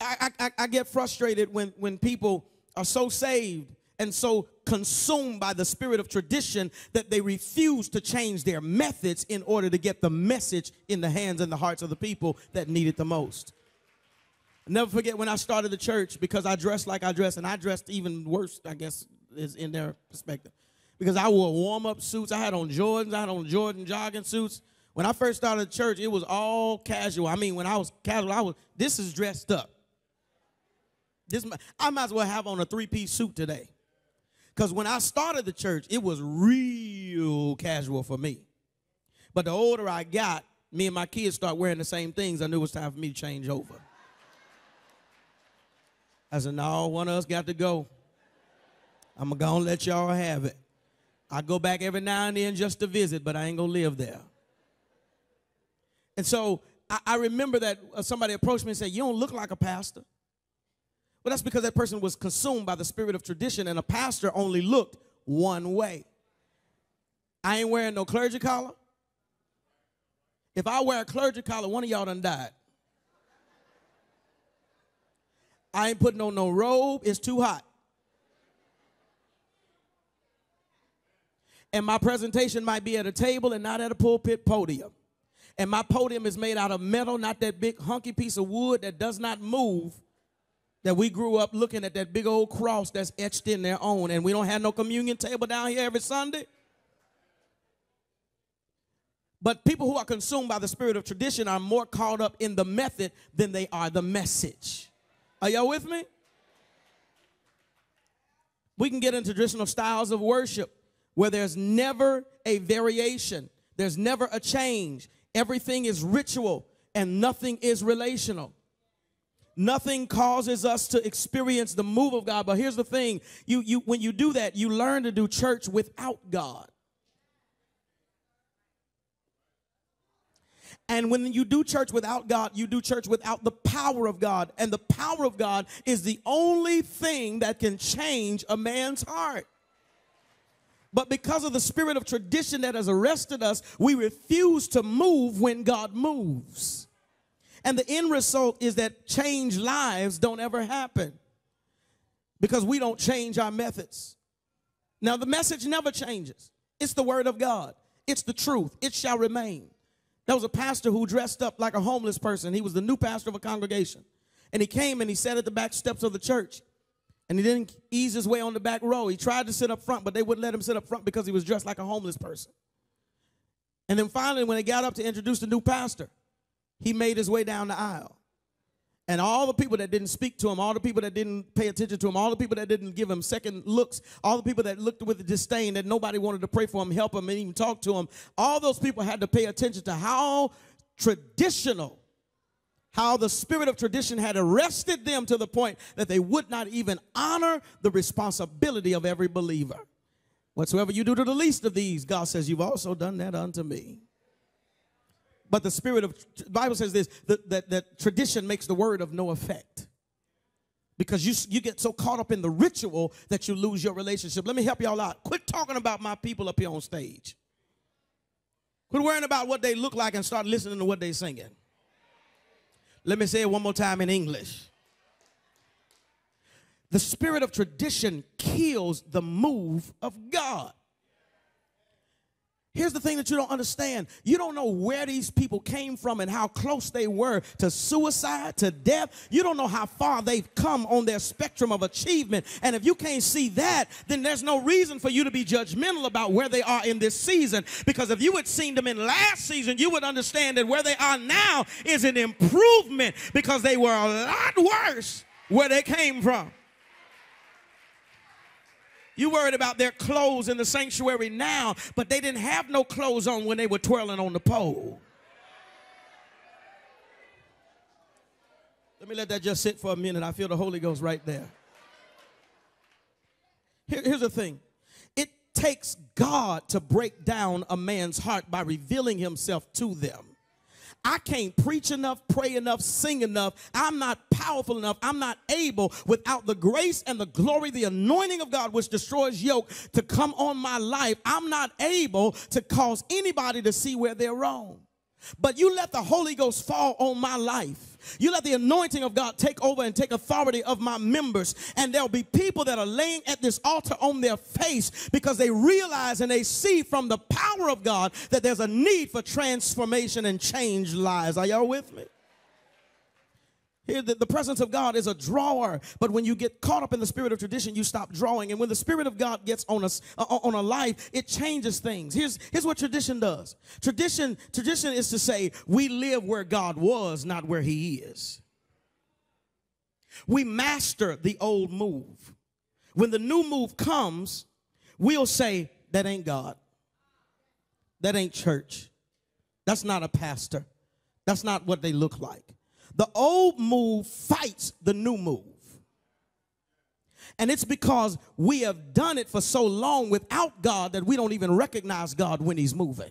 I, I, I get frustrated when, when people are so saved and so consumed by the spirit of tradition that they refuse to change their methods in order to get the message in the hands and the hearts of the people that need it the most. Never forget when I started the church because I dressed like I dressed, and I dressed even worse, I guess, is in their perspective. Because I wore warm up suits, I had on Jordans, I had on Jordan jogging suits. When I first started church, it was all casual. I mean, when I was casual, I was this is dressed up. This I might as well have on a three-piece suit today. Because when I started the church, it was real casual for me. But the older I got, me and my kids start wearing the same things. I knew it was time for me to change over. I said, no, one of us got to go. I'm to let y'all have it. I go back every now and then just to visit, but I ain't to live there. And so I, I remember that uh, somebody approached me and said, You don't look like a pastor. Well, that's because that person was consumed by the spirit of tradition, and a pastor only looked one way. I ain't wearing no clergy collar. If I wear a clergy collar, one of y'all done died. I ain't putting on no robe, it's too hot. And my presentation might be at a table and not at a pulpit podium. And my podium is made out of metal, not that big hunky piece of wood that does not move that we grew up looking at that big old cross that's etched in their own, and we don't have no communion table down here every Sunday. But people who are consumed by the spirit of tradition are more caught up in the method than they are the message. Are y'all with me? We can get into traditional styles of worship where there's never a variation, there's never a change. Everything is ritual and nothing is relational. Nothing causes us to experience the move of God. But here's the thing you, you, when you do that, you learn to do church without God. And when you do church without God, you do church without the power of God. And the power of God is the only thing that can change a man's heart. But because of the spirit of tradition that has arrested us, we refuse to move when God moves. And the end result is that changed lives don't ever happen because we don't change our methods. Now, the message never changes. It's the word of God, it's the truth. It shall remain. There was a pastor who dressed up like a homeless person. He was the new pastor of a congregation. And he came and he sat at the back steps of the church. And he didn't ease his way on the back row. He tried to sit up front, but they wouldn't let him sit up front because he was dressed like a homeless person. And then finally, when they got up to introduce the new pastor, he made his way down the aisle. And all the people that didn't speak to him, all the people that didn't pay attention to him, all the people that didn't give him second looks, all the people that looked with disdain that nobody wanted to pray for him, help him, and even talk to him, all those people had to pay attention to how traditional, how the spirit of tradition had arrested them to the point that they would not even honor the responsibility of every believer. Whatsoever you do to the least of these, God says, you've also done that unto me. But the spirit of the Bible says this that, that, that tradition makes the word of no effect. Because you, you get so caught up in the ritual that you lose your relationship. Let me help y'all out. Quit talking about my people up here on stage. Quit worrying about what they look like and start listening to what they're singing. Let me say it one more time in English. The spirit of tradition kills the move of God. Here's the thing that you don't understand. You don't know where these people came from and how close they were to suicide, to death. You don't know how far they've come on their spectrum of achievement. And if you can't see that, then there's no reason for you to be judgmental about where they are in this season. Because if you had seen them in last season, you would understand that where they are now is an improvement because they were a lot worse where they came from. You worried about their clothes in the sanctuary now, but they didn't have no clothes on when they were twirling on the pole. Let me let that just sit for a minute. I feel the Holy Ghost right there. Here, here's the thing it takes God to break down a man's heart by revealing himself to them. I can't preach enough, pray enough, sing enough. I'm not powerful enough. I'm not able without the grace and the glory, the anointing of God, which destroys yoke, to come on my life. I'm not able to cause anybody to see where they're wrong. But you let the Holy Ghost fall on my life you let the anointing of God take over and take authority of my members. And there'll be people that are laying at this altar on their face because they realize and they see from the power of God that there's a need for transformation and change lives. Are y'all with me? Here, the, the, presence of God is a drawer, but when you get caught up in the spirit of tradition, you stop drawing. And when the spirit of God gets on us uh, on a life, it changes things. Here's here's what tradition does. Tradition tradition is to say we live where God was, not where He is. We master the old move. When the new move comes, we'll say that ain't God. That ain't church. That's not a pastor. That's not what they look like. The old move fights the new move. And it's because we have done it for so long without God that we don't even recognize God when He's moving.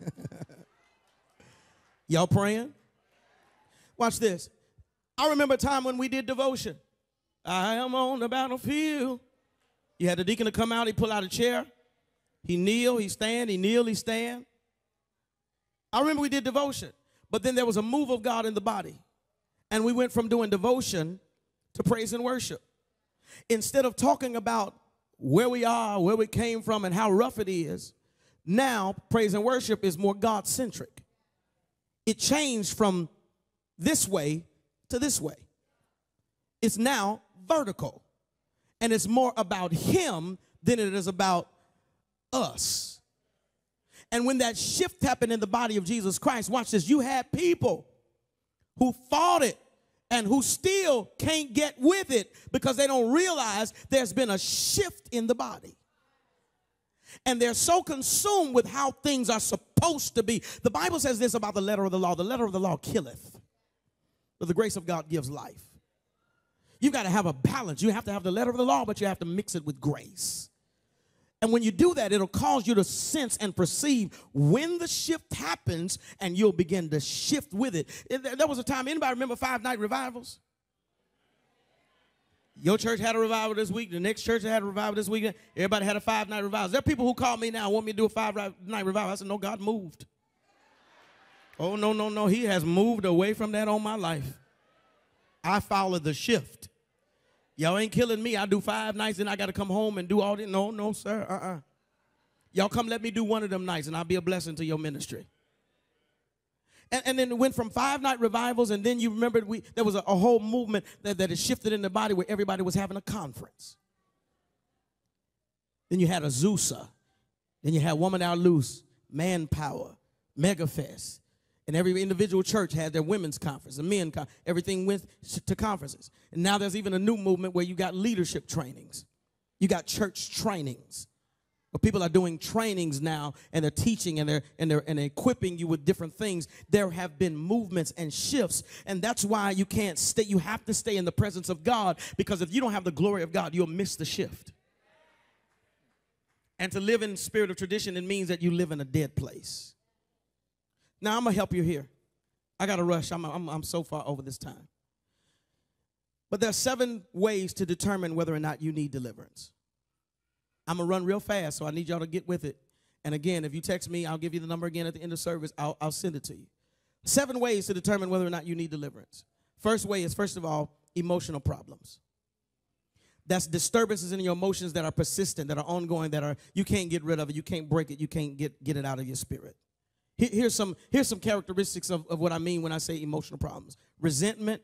Y'all praying? Watch this. I remember a time when we did devotion. I am on the battlefield. You had the deacon to come out, he pull out a chair. He kneel, he stand, he kneel, he stand. I remember we did devotion. But then there was a move of God in the body. And we went from doing devotion to praise and worship. Instead of talking about where we are, where we came from, and how rough it is, now praise and worship is more God centric. It changed from this way to this way. It's now vertical. And it's more about Him than it is about us. And when that shift happened in the body of Jesus Christ, watch this, you had people who fought it and who still can't get with it because they don't realize there's been a shift in the body. And they're so consumed with how things are supposed to be. The Bible says this about the letter of the law the letter of the law killeth, but the grace of God gives life. You've got to have a balance. You have to have the letter of the law, but you have to mix it with grace. And when you do that, it'll cause you to sense and perceive when the shift happens and you'll begin to shift with it. There was a time, anybody remember five night revivals? Your church had a revival this week. The next church had a revival this weekend. Everybody had a five night revival. There are people who call me now want me to do a five night revival. I said, No, God moved. Oh, no, no, no. He has moved away from that on my life. I followed the shift. Y'all ain't killing me. I do five nights and I got to come home and do all this. No, no, sir. Uh uh-uh. uh. you all come let me do one of them nights and I'll be a blessing to your ministry. And, and then it went from five night revivals, and then you remembered we there was a, a whole movement that, that shifted in the body where everybody was having a conference. Then you had Azusa. Then you had Woman Out Loose, Manpower, Megafest. And every individual church had their women's conference, a men con- everything went to conferences. And now there's even a new movement where you got leadership trainings. You got church trainings. But people are doing trainings now and they're teaching and they're and they're and they're equipping you with different things. There have been movements and shifts, and that's why you can't stay. You have to stay in the presence of God because if you don't have the glory of God, you'll miss the shift. And to live in spirit of tradition, it means that you live in a dead place. Now, I'm going to help you here. I got to rush. I'm, I'm, I'm so far over this time. But there are seven ways to determine whether or not you need deliverance. I'm going to run real fast, so I need y'all to get with it. And again, if you text me, I'll give you the number again at the end of service. I'll, I'll send it to you. Seven ways to determine whether or not you need deliverance. First way is, first of all, emotional problems. That's disturbances in your emotions that are persistent, that are ongoing, that are you can't get rid of it, you can't break it, you can't get, get it out of your spirit. Here's some, here's some characteristics of, of what I mean when I say emotional problems resentment,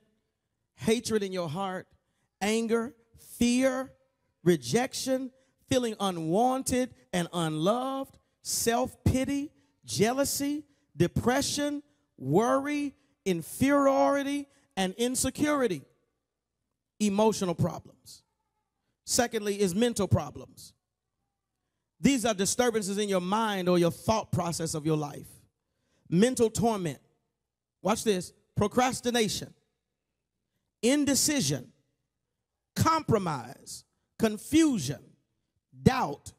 hatred in your heart, anger, fear, rejection, feeling unwanted and unloved, self pity, jealousy, depression, worry, inferiority, and insecurity. Emotional problems. Secondly, is mental problems. These are disturbances in your mind or your thought process of your life. Mental torment. Watch this procrastination, indecision, compromise, confusion, doubt,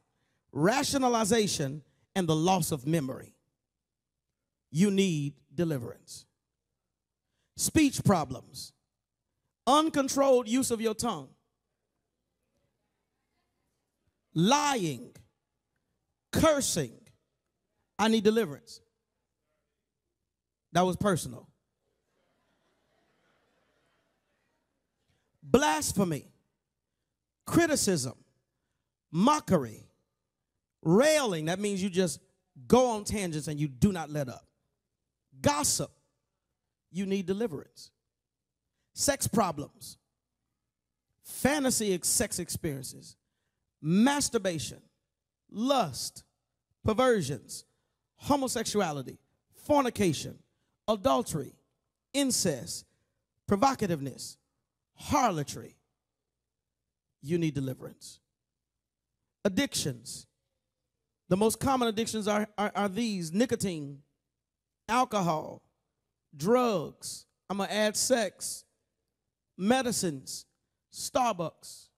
rationalization, and the loss of memory. You need deliverance. Speech problems, uncontrolled use of your tongue, lying, cursing. I need deliverance. That was personal. Blasphemy, criticism, mockery, railing. That means you just go on tangents and you do not let up. Gossip, you need deliverance. Sex problems, fantasy sex experiences, masturbation, lust, perversions, homosexuality, fornication, adultery, incest, provocativeness, harlotry. You need deliverance. Addictions. The most common addictions are, are, are these nicotine, alcohol, drugs. I'm going to add sex, medicines, Starbucks.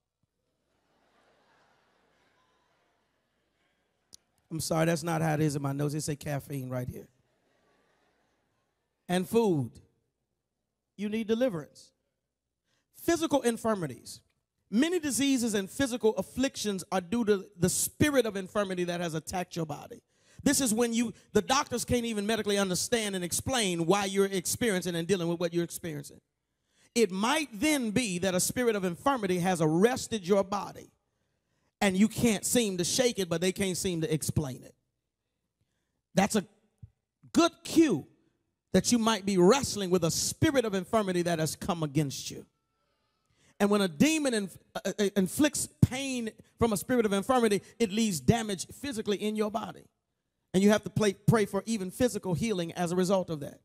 I'm sorry, that's not how it is in my notes. It say caffeine right here. And food. You need deliverance. Physical infirmities. Many diseases and physical afflictions are due to the spirit of infirmity that has attacked your body. This is when you, the doctors can't even medically understand and explain why you're experiencing and dealing with what you're experiencing. It might then be that a spirit of infirmity has arrested your body and you can't seem to shake it, but they can't seem to explain it. That's a good cue that you might be wrestling with a spirit of infirmity that has come against you. And when a demon inf- uh, uh, uh inflicts pain from a spirit of infirmity, it leaves damage physically in your body. And you have to play, pray for even physical healing as a result of that.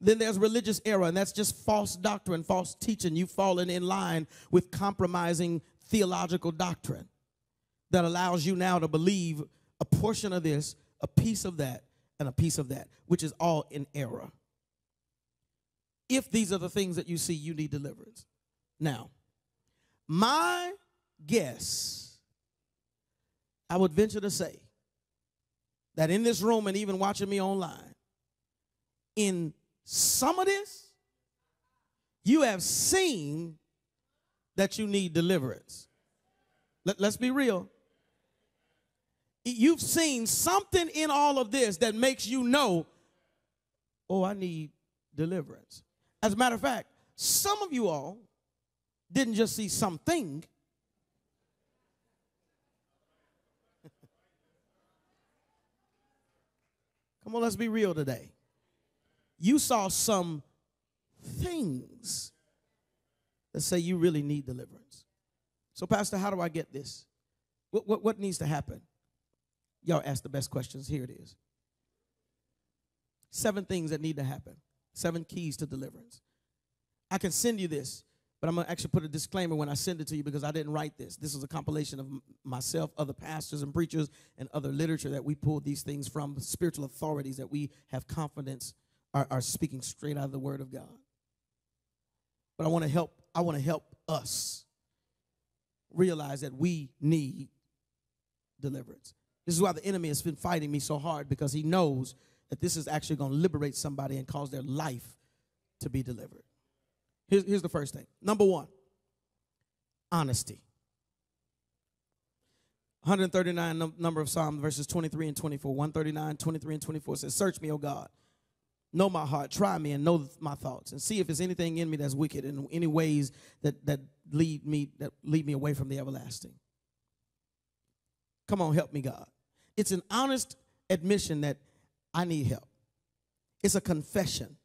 Then there's religious error, and that's just false doctrine, false teaching. You've fallen in line with compromising theological doctrine that allows you now to believe a portion of this, a piece of that, and a piece of that, which is all in error. If these are the things that you see, you need deliverance. Now, my guess, I would venture to say, that in this room and even watching me online, in some of this, you have seen that you need deliverance. Let, let's be real. You've seen something in all of this that makes you know, oh, I need deliverance. As a matter of fact, some of you all didn't just see something, Come on, let's be real today. You saw some things that say you really need deliverance. So, Pastor, how do I get this? What, what, what needs to happen? Y'all ask the best questions. Here it is. Seven things that need to happen, seven keys to deliverance. I can send you this. But I'm going to actually put a disclaimer when I send it to you because I didn't write this. This is a compilation of myself, other pastors and preachers, and other literature that we pulled these things from, spiritual authorities that we have confidence are, are speaking straight out of the Word of God. But I want to help, I want to help us realize that we need deliverance. This is why the enemy has been fighting me so hard because he knows that this is actually going to liberate somebody and cause their life to be delivered. Here's, here's the first thing. Number one, honesty. 139 num- number of Psalms, verses 23 and 24. 139, 23 and 24 says, Search me, O God. Know my heart. Try me and know my thoughts. And see if there's anything in me that's wicked and any ways that, that lead me that lead me away from the everlasting. Come on, help me, God. It's an honest admission that I need help. It's a confession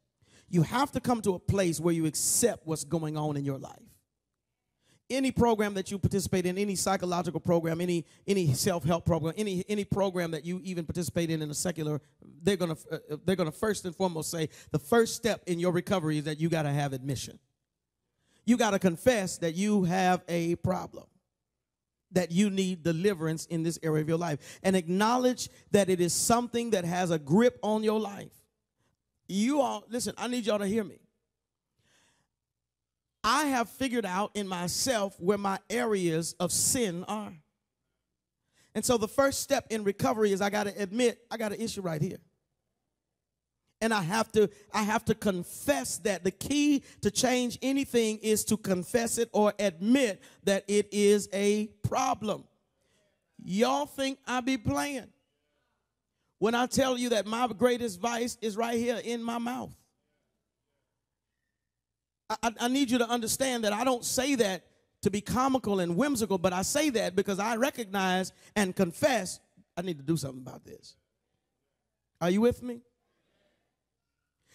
you have to come to a place where you accept what's going on in your life. Any program that you participate in, any psychological program, any any self-help program, any any program that you even participate in in a secular, they're gonna uh, they're gonna first and foremost say the first step in your recovery is that you got to have admission. you got to confess that you have a problem, that you need deliverance in this area of your life, and acknowledge that it is something that has a grip on your life. You all, listen, I need y'all to hear me. I have figured out in myself where my areas of sin are. And so the first step in recovery is I got to admit I got an issue right here and i have to i have to confess that the key to change anything is to confess it or admit that it is a problem. Y'all think i be playing when i tell you that my greatest vice is right here in my mouth? I, I need you to understand that i don't say that to be comical and whimsical but i say that because i recognize and confess i need to do something about this. Are you with me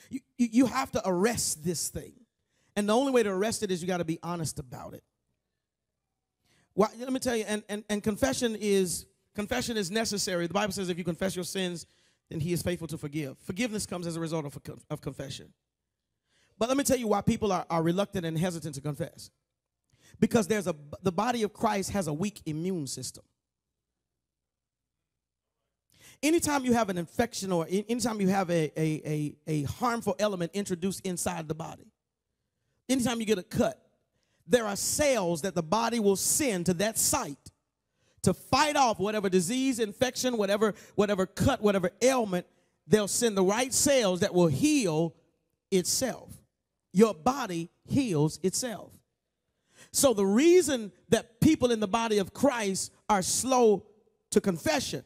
you, you have to arrest this thing. And the only way to arrest it is you got to be honest about it. Well, let me tell you, and, and, and confession is confession is necessary. The Bible says if you confess your sins, then he is faithful to forgive. Forgiveness comes as a result of, of confession. But let me tell you why people are, are reluctant and hesitant to confess. Because there's a the body of Christ has a weak immune system anytime you have an infection or anytime you have a, a, a, a harmful element introduced inside the body, anytime you get a cut, there are cells that the body will send to that site to fight off whatever disease, infection, whatever, whatever cut, whatever ailment, they'll send the right cells that will heal itself. Your body heals itself. So the reason that people in the body of Christ are slow to confession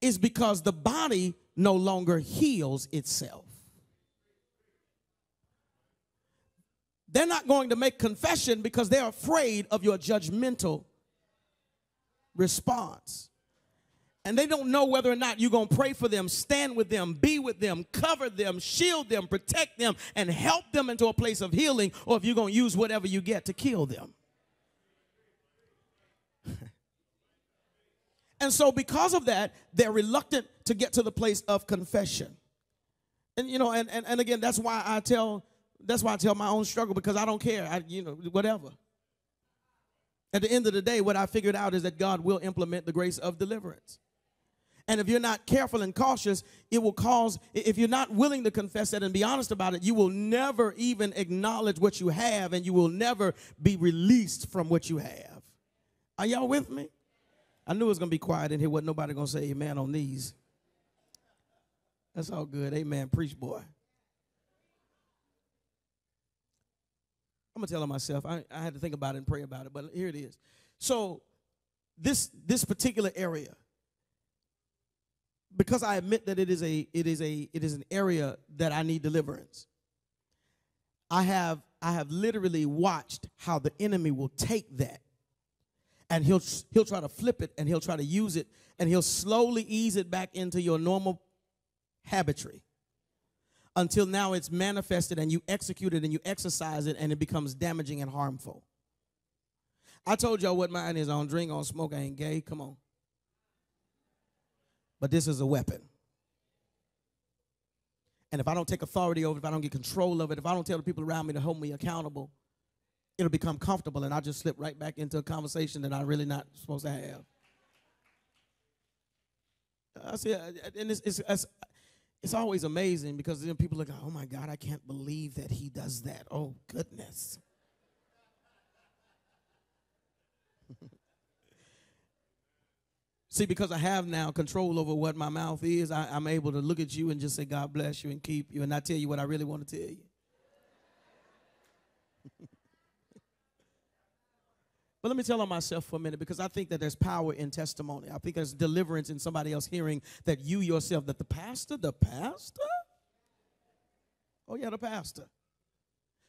is because the body no longer heals itself. They're not going to make confession because they're afraid of your judgmental response. And they don't know whether or not you're going to pray for them, stand with them, be with them, cover them, shield them, protect them, and help them into a place of healing, or if you're going to use whatever you get to kill them. And so, because of that, they're reluctant to get to the place of confession. And you know, and, and, and again, that's why I tell that's why I tell my own struggle because I don't care. I, you know, whatever. At the end of the day, what I figured out is that God will implement the grace of deliverance. And if you're not careful and cautious, it will cause, if you're not willing to confess that and be honest about it, you will never even acknowledge what you have and you will never be released from what you have. Are y'all with me? I knew it was going to be quiet in here. Wasn't nobody going to say amen on these. That's all good. Amen. Preach, boy. I'm going to tell myself. I, I had to think about it and pray about it, but here it is. So, this this particular area, because I admit that it is a it is a it is an area that I need deliverance. I have I have literally watched how the enemy will take that and he'll he'll try to flip it and he'll try to use it and he'll slowly ease it back into your normal habitry until now it's manifested and you execute it and you exercise it and it becomes damaging and harmful. I told y'all what mine is. I don't drink, I don't smoke, I ain't gay. Come on. But this is a weapon. And if I don't take authority over it, if I don't get control of it, if I don't tell the people around me to hold me accountable, it'll become comfortable and I'll just slip right back into a conversation that I'm really not supposed to have. I see, and it's, it's, it's, it's always amazing because then people look, oh my God, I can't believe that he does that. Oh, goodness. See, because I have now control over what my mouth is, I, am able to look at you and just say, God bless you and keep you, and not tell you what I really want to tell you. But let me tell on myself for a minute because I think that there's power in testimony. I think there's deliverance in somebody else hearing that you yourself, that the pastor, the pastor? Oh, yeah, the pastor.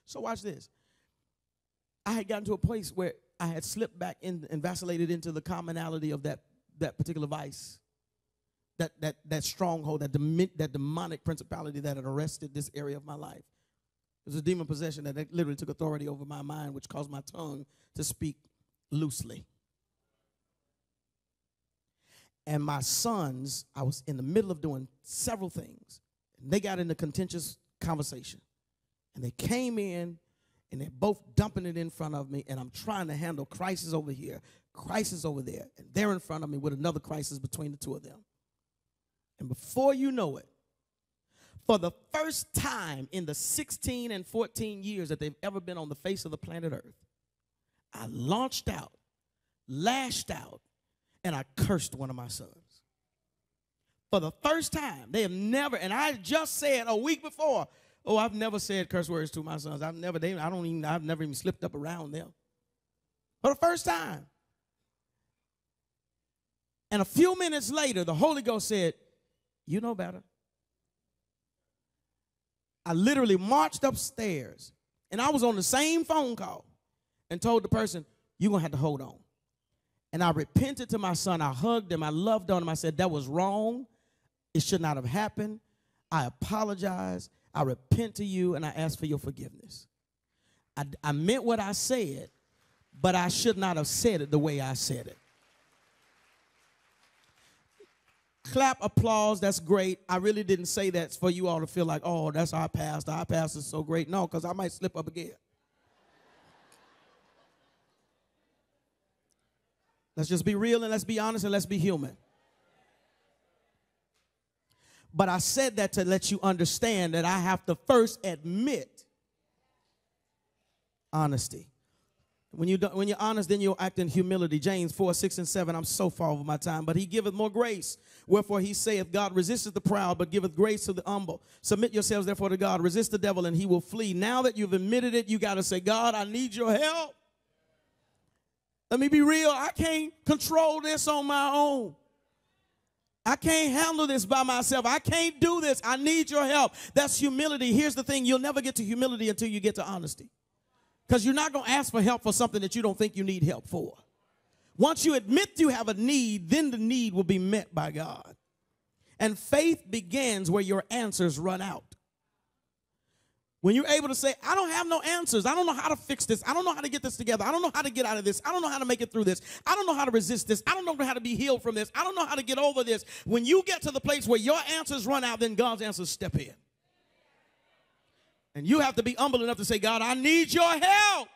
So watch this. I had gotten to a place where I had slipped back in and vacillated into the commonality of that, that particular vice, that, that, that stronghold, that, dem- that demonic principality that had arrested this area of my life. It was a demon possession that literally took authority over my mind, which caused my tongue to speak loosely. And my sons, I was in the middle of doing several things. And they got in a contentious conversation. And they came in and they're both dumping it in front of me, and I'm trying to handle crisis over here, crisis over there, and they're in front of me with another crisis between the two of them. And before you know it, for the first time in the 16 and 14 years that they've ever been on the face of the planet Earth, I launched out, lashed out, and I cursed one of my sons. For the first time, they have never, and I just said a week before, oh, I've never said curse words to my sons. I've never, they, I don't even, I've never even slipped up around them. For the first time. And a few minutes later, the Holy Ghost said, You know better. I literally marched upstairs and I was on the same phone call and told the person, You're to have to hold on. And I repented to my son. I hugged him. I loved on him. I said, That was wrong. It should not have happened. I apologize. I repent to you and I ask for your forgiveness. I, I meant what I said, but I should not have said it the way I said it. clap applause that's great i really didn't say that for you all to feel like oh that's our pastor our pastor's so great no because i might slip up again let's just be real and let's be honest and let's be human but i said that to let you understand that i have to first admit honesty when, you when you're honest, then you'll act in humility. James 4, 6, and 7. I'm so far over my time. But he giveth more grace. Wherefore he saith, God resisteth the proud, but giveth grace to the humble. Submit yourselves therefore to God. Resist the devil, and he will flee. Now that you've admitted it, you got to say, God, I need your help. Let me be real. I can't control this on my own. I can't handle this by myself. I can't do this. I need your help. That's humility. Here's the thing you'll never get to humility until you get to honesty. Because you're not going to ask for help for something that you don't think you need help for. Once you admit you have a need, then the need will be met by God. And faith begins where your answers run out. When you're able to say, I don't have no answers. I don't know how to fix this. I don't know how to get this together. I don't know how to get out of this. I don't know how to make it through this. I don't know how to resist this. I don't know how to be healed from this. I don't know how to get over this. When you get to the place where your answers run out, then God's answers step in. And you have to be humble enough to say, God, I need your help.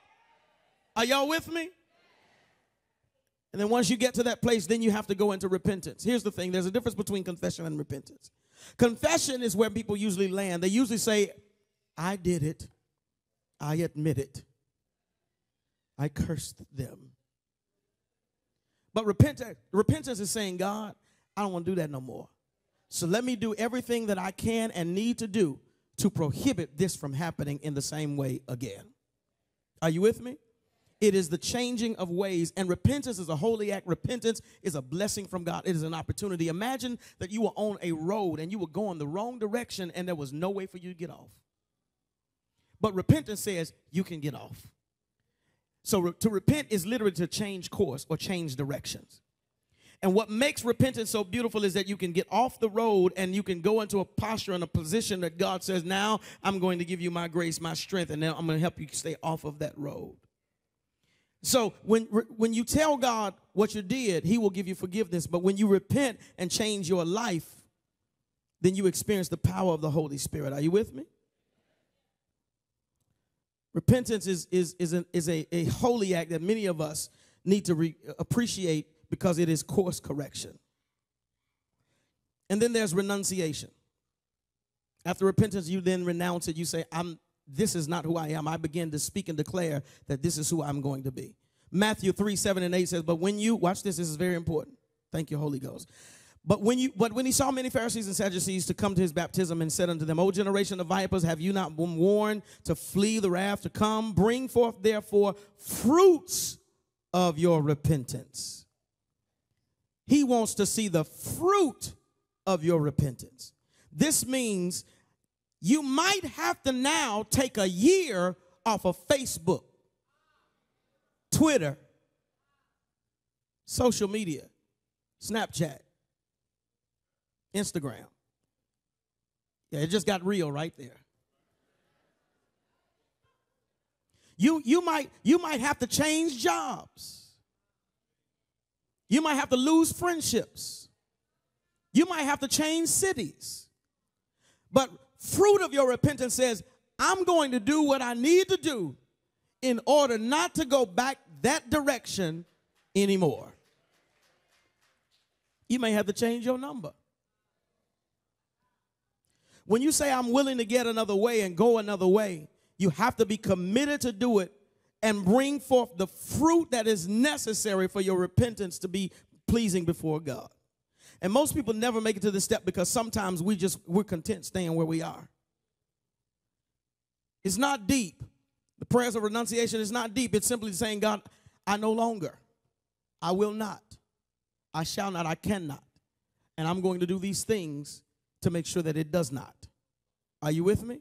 Are y'all with me? And then once you get to that place, then you have to go into repentance. Here's the thing there's a difference between confession and repentance. Confession is where people usually land. They usually say, I did it, I admit it, I cursed them. But repentance, repentance is saying, God, I don't want to do that no more. So let me do everything that I can and need to do to prohibit this from happening in the same way again. Are you with me? It is the changing of ways, and repentance is a holy act. Repentance is a blessing from God. It is an opportunity. Imagine that you were on a road and you were going the wrong direction, and there was no way for you to get off. But repentance says you can get off. So re- to repent is literally to change course or change directions. And what makes repentance so beautiful is that you can get off the road and you can go into a posture and a position that God says, Now I'm going to give you my grace, my strength, and now I'm going to help you stay off of that road. So when, when you tell God what you did, He will give you forgiveness. But when you repent and change your life, then you experience the power of the Holy Spirit. Are you with me? Repentance is, is, is, an, is a, a holy act that many of us need to re- appreciate because it is course correction. And then there's renunciation. After repentance, you then renounce it. You say, I'm this is not who I am. I begin to speak and declare that this is who I'm going to be. Matthew 3, 7, and 8 says, But when you watch this, this is very important. Thank you, Holy Ghost. But when you but when he saw many Pharisees and Sadducees to come to his baptism and said unto them, O generation of vipers, have you not been warned to flee the wrath to come? Bring forth therefore fruits of your repentance. He wants to see the fruit of your repentance. This means you might have to now take a year off of Facebook, Twitter, social media, Snapchat, Instagram. Yeah, it just got real right there. You, you, might, you might have to change jobs. You might have to lose friendships. You might have to change cities. But fruit of your repentance says, I'm going to do what I need to do in order not to go back that direction anymore. You may have to change your number. When you say, I'm willing to get another way and go another way, you have to be committed to do it and bring forth the fruit that is necessary for your repentance to be pleasing before God. And most people never make it to this step because sometimes we just we're content staying where we are. It's not deep. The prayers of renunciation is not deep. It's simply saying, God, I no longer. I will not. I shall not. I cannot. And I'm going to do these things to make sure that it does not. Are you with me?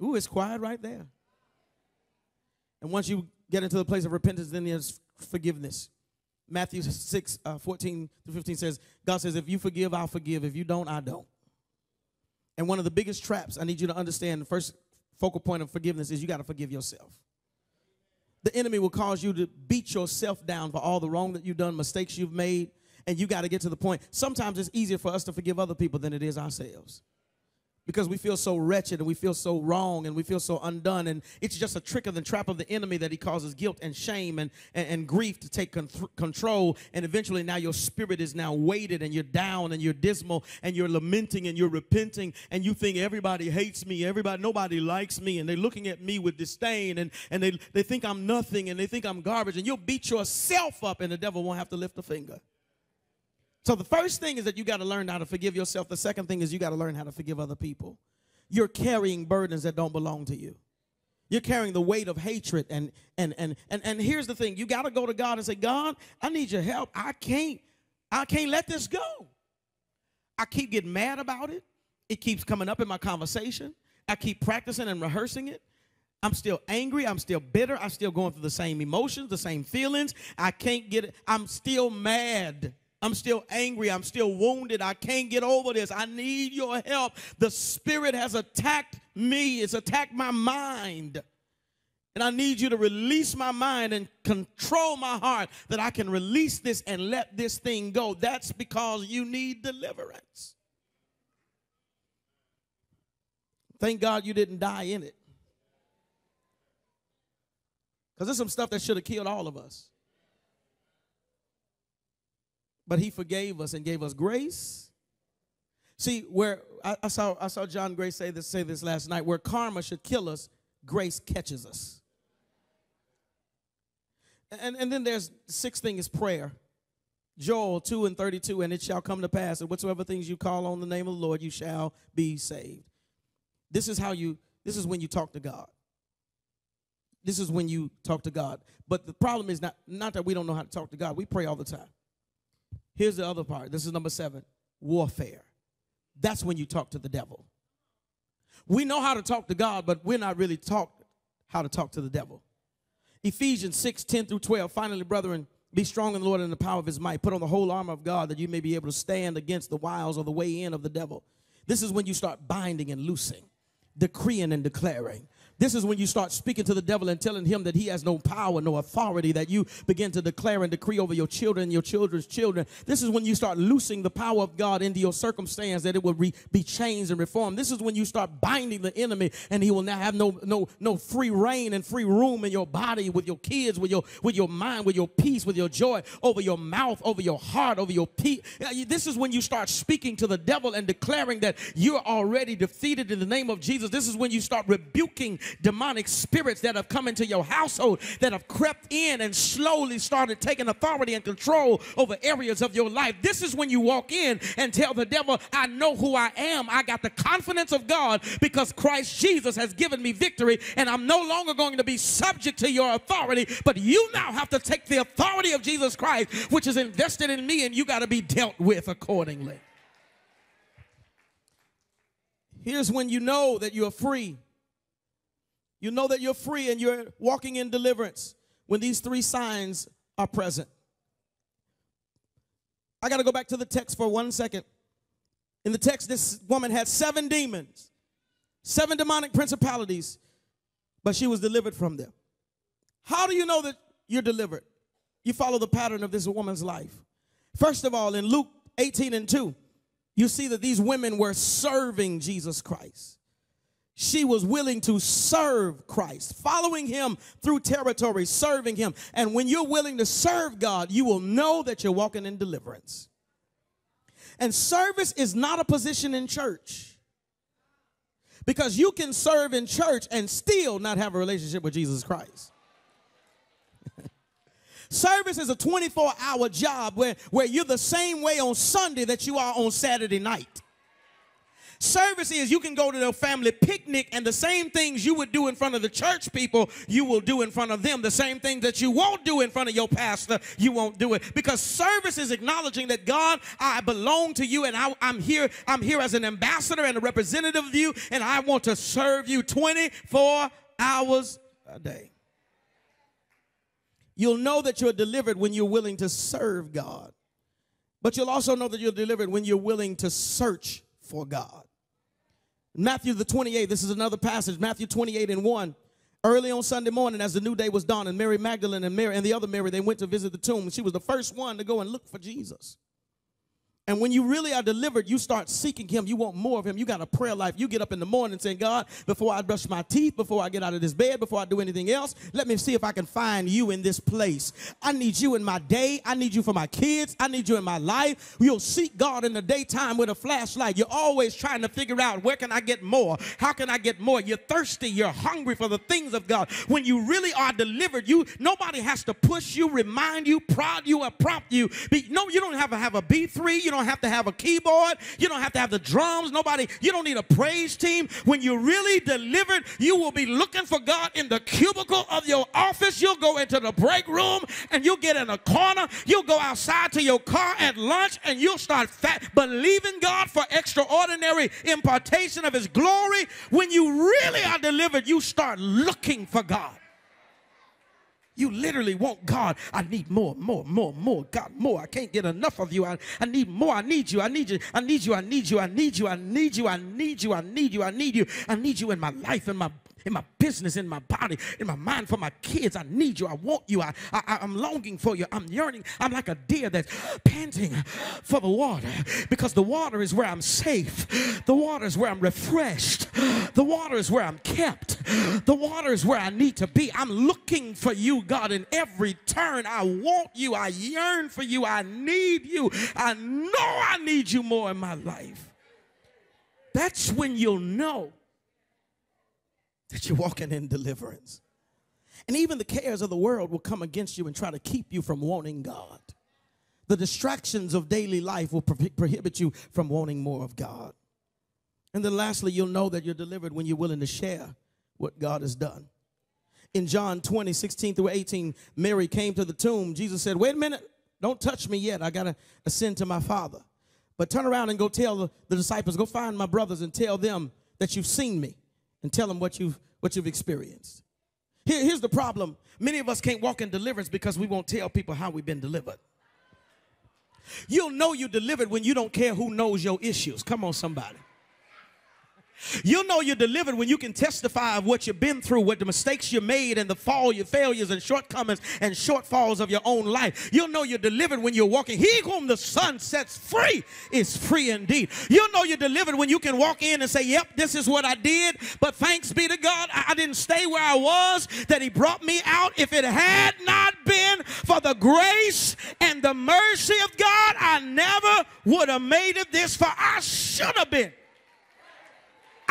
Ooh, it's quiet right there. And once you get into the place of repentance, then there's forgiveness. Matthew 6, uh, 14 to 15 says, God says, if you forgive, I'll forgive. If you don't, I don't. And one of the biggest traps I need you to understand, the first focal point of forgiveness is you got to forgive yourself. The enemy will cause you to beat yourself down for all the wrong that you've done, mistakes you've made, and you got to get to the point. Sometimes it's easier for us to forgive other people than it is ourselves because we feel so wretched and we feel so wrong and we feel so undone. And it's just a trick of the trap of the enemy that he causes guilt and shame and, and, and grief to take con- control. And eventually now your spirit is now weighted and you're down and you're dismal and you're lamenting and you're repenting and you think everybody hates me, everybody, nobody likes me, and they're looking at me with disdain and, and they, they think I'm nothing and they think I'm garbage. And you'll beat yourself up and the devil won't have to lift a finger. So the first thing is that you got to learn how to forgive yourself. The second thing is you got to learn how to forgive other people. You're carrying burdens that don't belong to you. You're carrying the weight of hatred and and and and and here's the thing. You got to go to God and say, "God, I need your help. I can't I can't let this go. I keep getting mad about it. It keeps coming up in my conversation. I keep practicing and rehearsing it. I'm still angry. I'm still bitter. I'm still going through the same emotions, the same feelings. I can't get it. I'm still mad. I'm still angry. I'm still wounded. I can't get over this. I need your help. The Spirit has attacked me, it's attacked my mind. And I need you to release my mind and control my heart that I can release this and let this thing go. That's because you need deliverance. Thank God you didn't die in it. Because there's some stuff that should have killed all of us but he forgave us and gave us grace. See, where I, I, saw I saw John Gray say this say this last night, where karma should kill us, grace catches us. And, and then there's the sixth thing is prayer. Joel 2 and 32, and it shall come to pass that whatsoever things you call on the name of the Lord, you shall be saved. This is how you, this is when you talk to God. This is when you talk to God. But the problem is not, not that we don't know how to talk to God. We pray all the time. Here's the other part. This is number seven warfare. That's when you talk to the devil. We know how to talk to God, but we're not really taught how to talk to the devil. Ephesians 6 10 through 12. Finally, brethren, be strong in the Lord and in the power of his might. Put on the whole armor of God that you may be able to stand against the wiles or the way in of the devil. This is when you start binding and loosing, decreeing and declaring. This is when you start speaking to the devil and telling him that he has no power, no authority, that you begin to declare and decree over your children your children's children. This is when you start loosing the power of God into your circumstance that it will be changed and reformed. This is when you start binding the enemy and he will now have no, no, no free reign and free room in your body with your kids, with your, with your mind, with your peace, with your joy, over your mouth, over your heart, over your peace. This is when you start speaking to the devil and declaring that you're already defeated in the name of Jesus. This is when you start rebuking demonic spirits that have come into your household that have crept in and slowly started taking authority and control over areas of your life. This is when you walk in and tell the devil, I know who I am. I got the confidence of God because Christ Jesus has given me victory, and I'm no longer going to be subject to your authority, but you now have to take the authority of Jesus Christ, which is invested in me, and you got to be dealt with accordingly. Here's when you know that you're free. You know that you're free and you're walking in deliverance when these three signs are present. I got to go back to the text for one second. In the text, this woman had seven demons, seven demonic principalities, but she was delivered from them. How do you know that you're delivered? You follow the pattern of this woman's life. First of all, in Luke 18 and 2, you see that these women were serving Jesus Christ. She was willing to serve Christ, following him through territory, serving him. And when you're willing to serve God, you will know that you're walking in deliverance. And service is not a position in church. Because you can serve in church and still not have a relationship with Jesus Christ. Service is a 24 hour job where, where you're the same way on Sunday that you are on Saturday night. Service is you can go to the family picnic and the same things you would do in front of the church people, you will do in front of them. The same things that you won't do in front of your pastor, you won't do it. Because service is acknowledging that God, I belong to you and I, am here, I'm here as an ambassador and a representative of you, and I want to serve you 24 hours a day. You'll know that you're delivered when you're willing to serve God. But you'll also know that you're delivered when you're willing to search for God. Matthew the 28th, this is another passage, Matthew 28 and 1. Early on Sunday morning, as the new day was dawning, Mary Magdalene and Mary and the other Mary, they went to visit the tomb. She was the first one to go and look for Jesus. And when you really are delivered, you start seeking Him. You want more of Him. You got a prayer life. You get up in the morning saying, God, before I brush my teeth, before I get out of this bed, before I do anything else, let me see if I can find you in this place. I need you in my day. I need you for my kids. I need you in my life. You'll seek God in the daytime with a flashlight. You're always trying to figure out where can I get more? How can I get more? You're thirsty. You're hungry for the things of God. When you really are delivered, you nobody has to push you, remind you, prod you, or prompt you. no, you don't have to have a B3. You don't don't have to have a keyboard. You don't have to have the drums. Nobody, you don't need a praise team. When you're really delivered, you will be looking for God in the cubicle of your office. You'll go into the break room and you'll get in a corner. You'll go outside to your car at lunch and you'll start fat, believing God for extraordinary impartation of his glory. When you really are delivered, you start looking for God. You literally want God. I need more, more, more, more. God, more. I can't get enough of you. I, I need more. I need you. I need you. I need you. I need you. I need you. I need you. I need you. I need you. I need you. I need you in my life, in my in my business, in my body, in my mind, for my kids. I need you. I want you. I, I, I'm longing for you. I'm yearning. I'm like a deer that's panting for the water because the water is where I'm safe. The water is where I'm refreshed. The water is where I'm kept. The water is where I need to be. I'm looking for you, God, in every turn. I want you. I yearn for you. I need you. I know I need you more in my life. That's when you'll know that you're walking in deliverance. And even the cares of the world will come against you and try to keep you from wanting God. The distractions of daily life will pro prohibit you from wanting more of God. And then lastly, you'll know that you're delivered when you're willing to share what God has done. In John 20, 16 through 18, Mary came to the tomb. Jesus said, Wait a minute, don't touch me yet. I got to ascend to my Father. But turn around and go tell the, the disciples, go find my brothers and tell them that you've seen me and tell them what you've, what you've experienced. Here, here's the problem many of us can't walk in deliverance because we won't tell people how we've been delivered. You'll know you're delivered when you don't care who knows your issues. Come on, somebody. You'll know you're delivered when you can testify of what you've been through, what the mistakes you made, and the fall, your failures, and shortcomings and shortfalls of your own life. You'll know you're delivered when you're walking. He whom the Son sets free is free indeed. You'll know you're delivered when you can walk in and say, Yep, this is what I did, but thanks be to God, I didn't stay where I was, that He brought me out. If it had not been for the grace and the mercy of God, I never would have made it this far. I should have been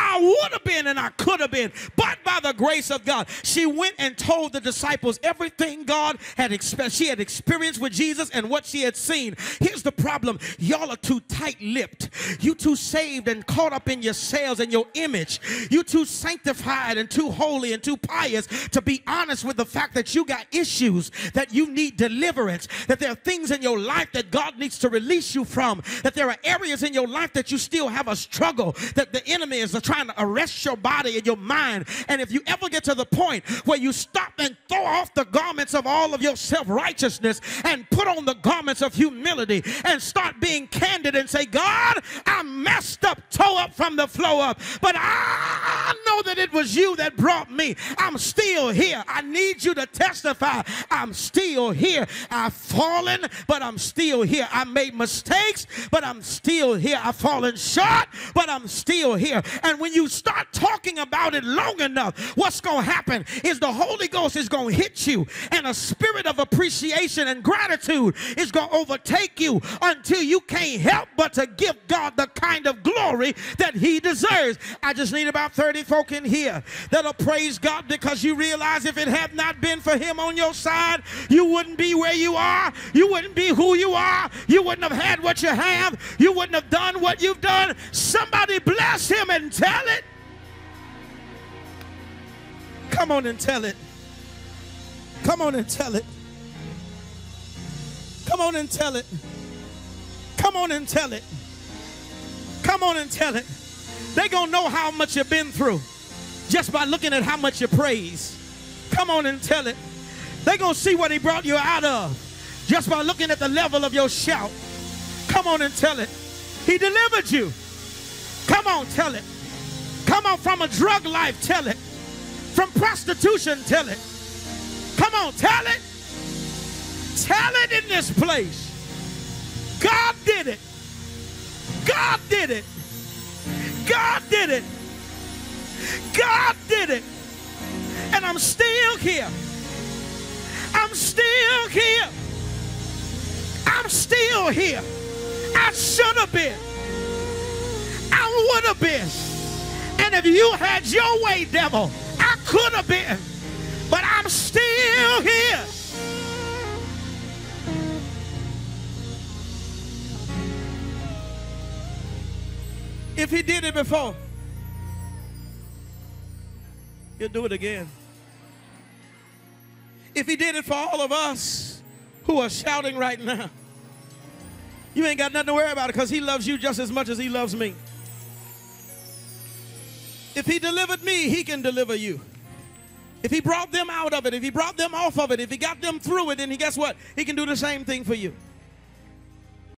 I would have been and I could have been, but by the grace of God, she went and told the disciples everything God had experienced. She had experienced with Jesus and what she had seen. Here's the problem y'all are too tight lipped. You too saved and caught up in yourselves and your image. You too sanctified and too holy and too pious to be honest with the fact that you got issues, that you need deliverance, that there are things in your life that God needs to release you from, that there are areas in your life that you still have a struggle, that the enemy is a trying to arrest your body and your mind. And if you ever get to the point where you stop and throw off the garments of all of your self righteousness and put on the garments of humility and start being candid and say, God, I messed up, toe up from the flow up, but I know that it was you that brought me. I'm still here. I need you to testify. I'm still here. I've fallen, but I'm still here. I made mistakes, but I'm still here. I've fallen short, but I'm still here. And when you start talking about it long enough, what's going to happen is the Holy Ghost is going to hit you, and a spirit of appreciation and gratitude is going to overtake you until you can't help but to give God the kind of glory that He deserves. I just need about 30 folk in here that'll praise God because you realize if it had not been for Him on your side, you wouldn't be where you are. You wouldn't be who you are. You wouldn't have had what you have. You wouldn't have done what you've done. Somebody bless Him and tell it. Come on and tell it. Come on and tell it. Come on and tell it. Come on and tell it. Come on and tell it. They're going to know how much you've been through just by looking at how much you praise. Come on and tell it. They're going to see what he brought you out of just by looking at the level of your shout. Come on and tell it. He delivered you. Come on, tell it. Come on, from a drug life, tell it. From prostitution, tell it. Come on, tell it. Tell it in this place. God did it. God did it. God did it. God did it. And I'm still here. I'm still here. I'm still here. I should have been. I would have been. And if you had your way, devil, I could have been. But I'm still here. If he did it before, he'll do it again. If he did it for all of us who are shouting right now, you ain't got nothing to worry about because he loves you just as much as he loves me. If he delivered me, he can deliver you. If he brought them out of it, if he brought them off of it, if he got them through it, then he guess what? He can do the same thing for you.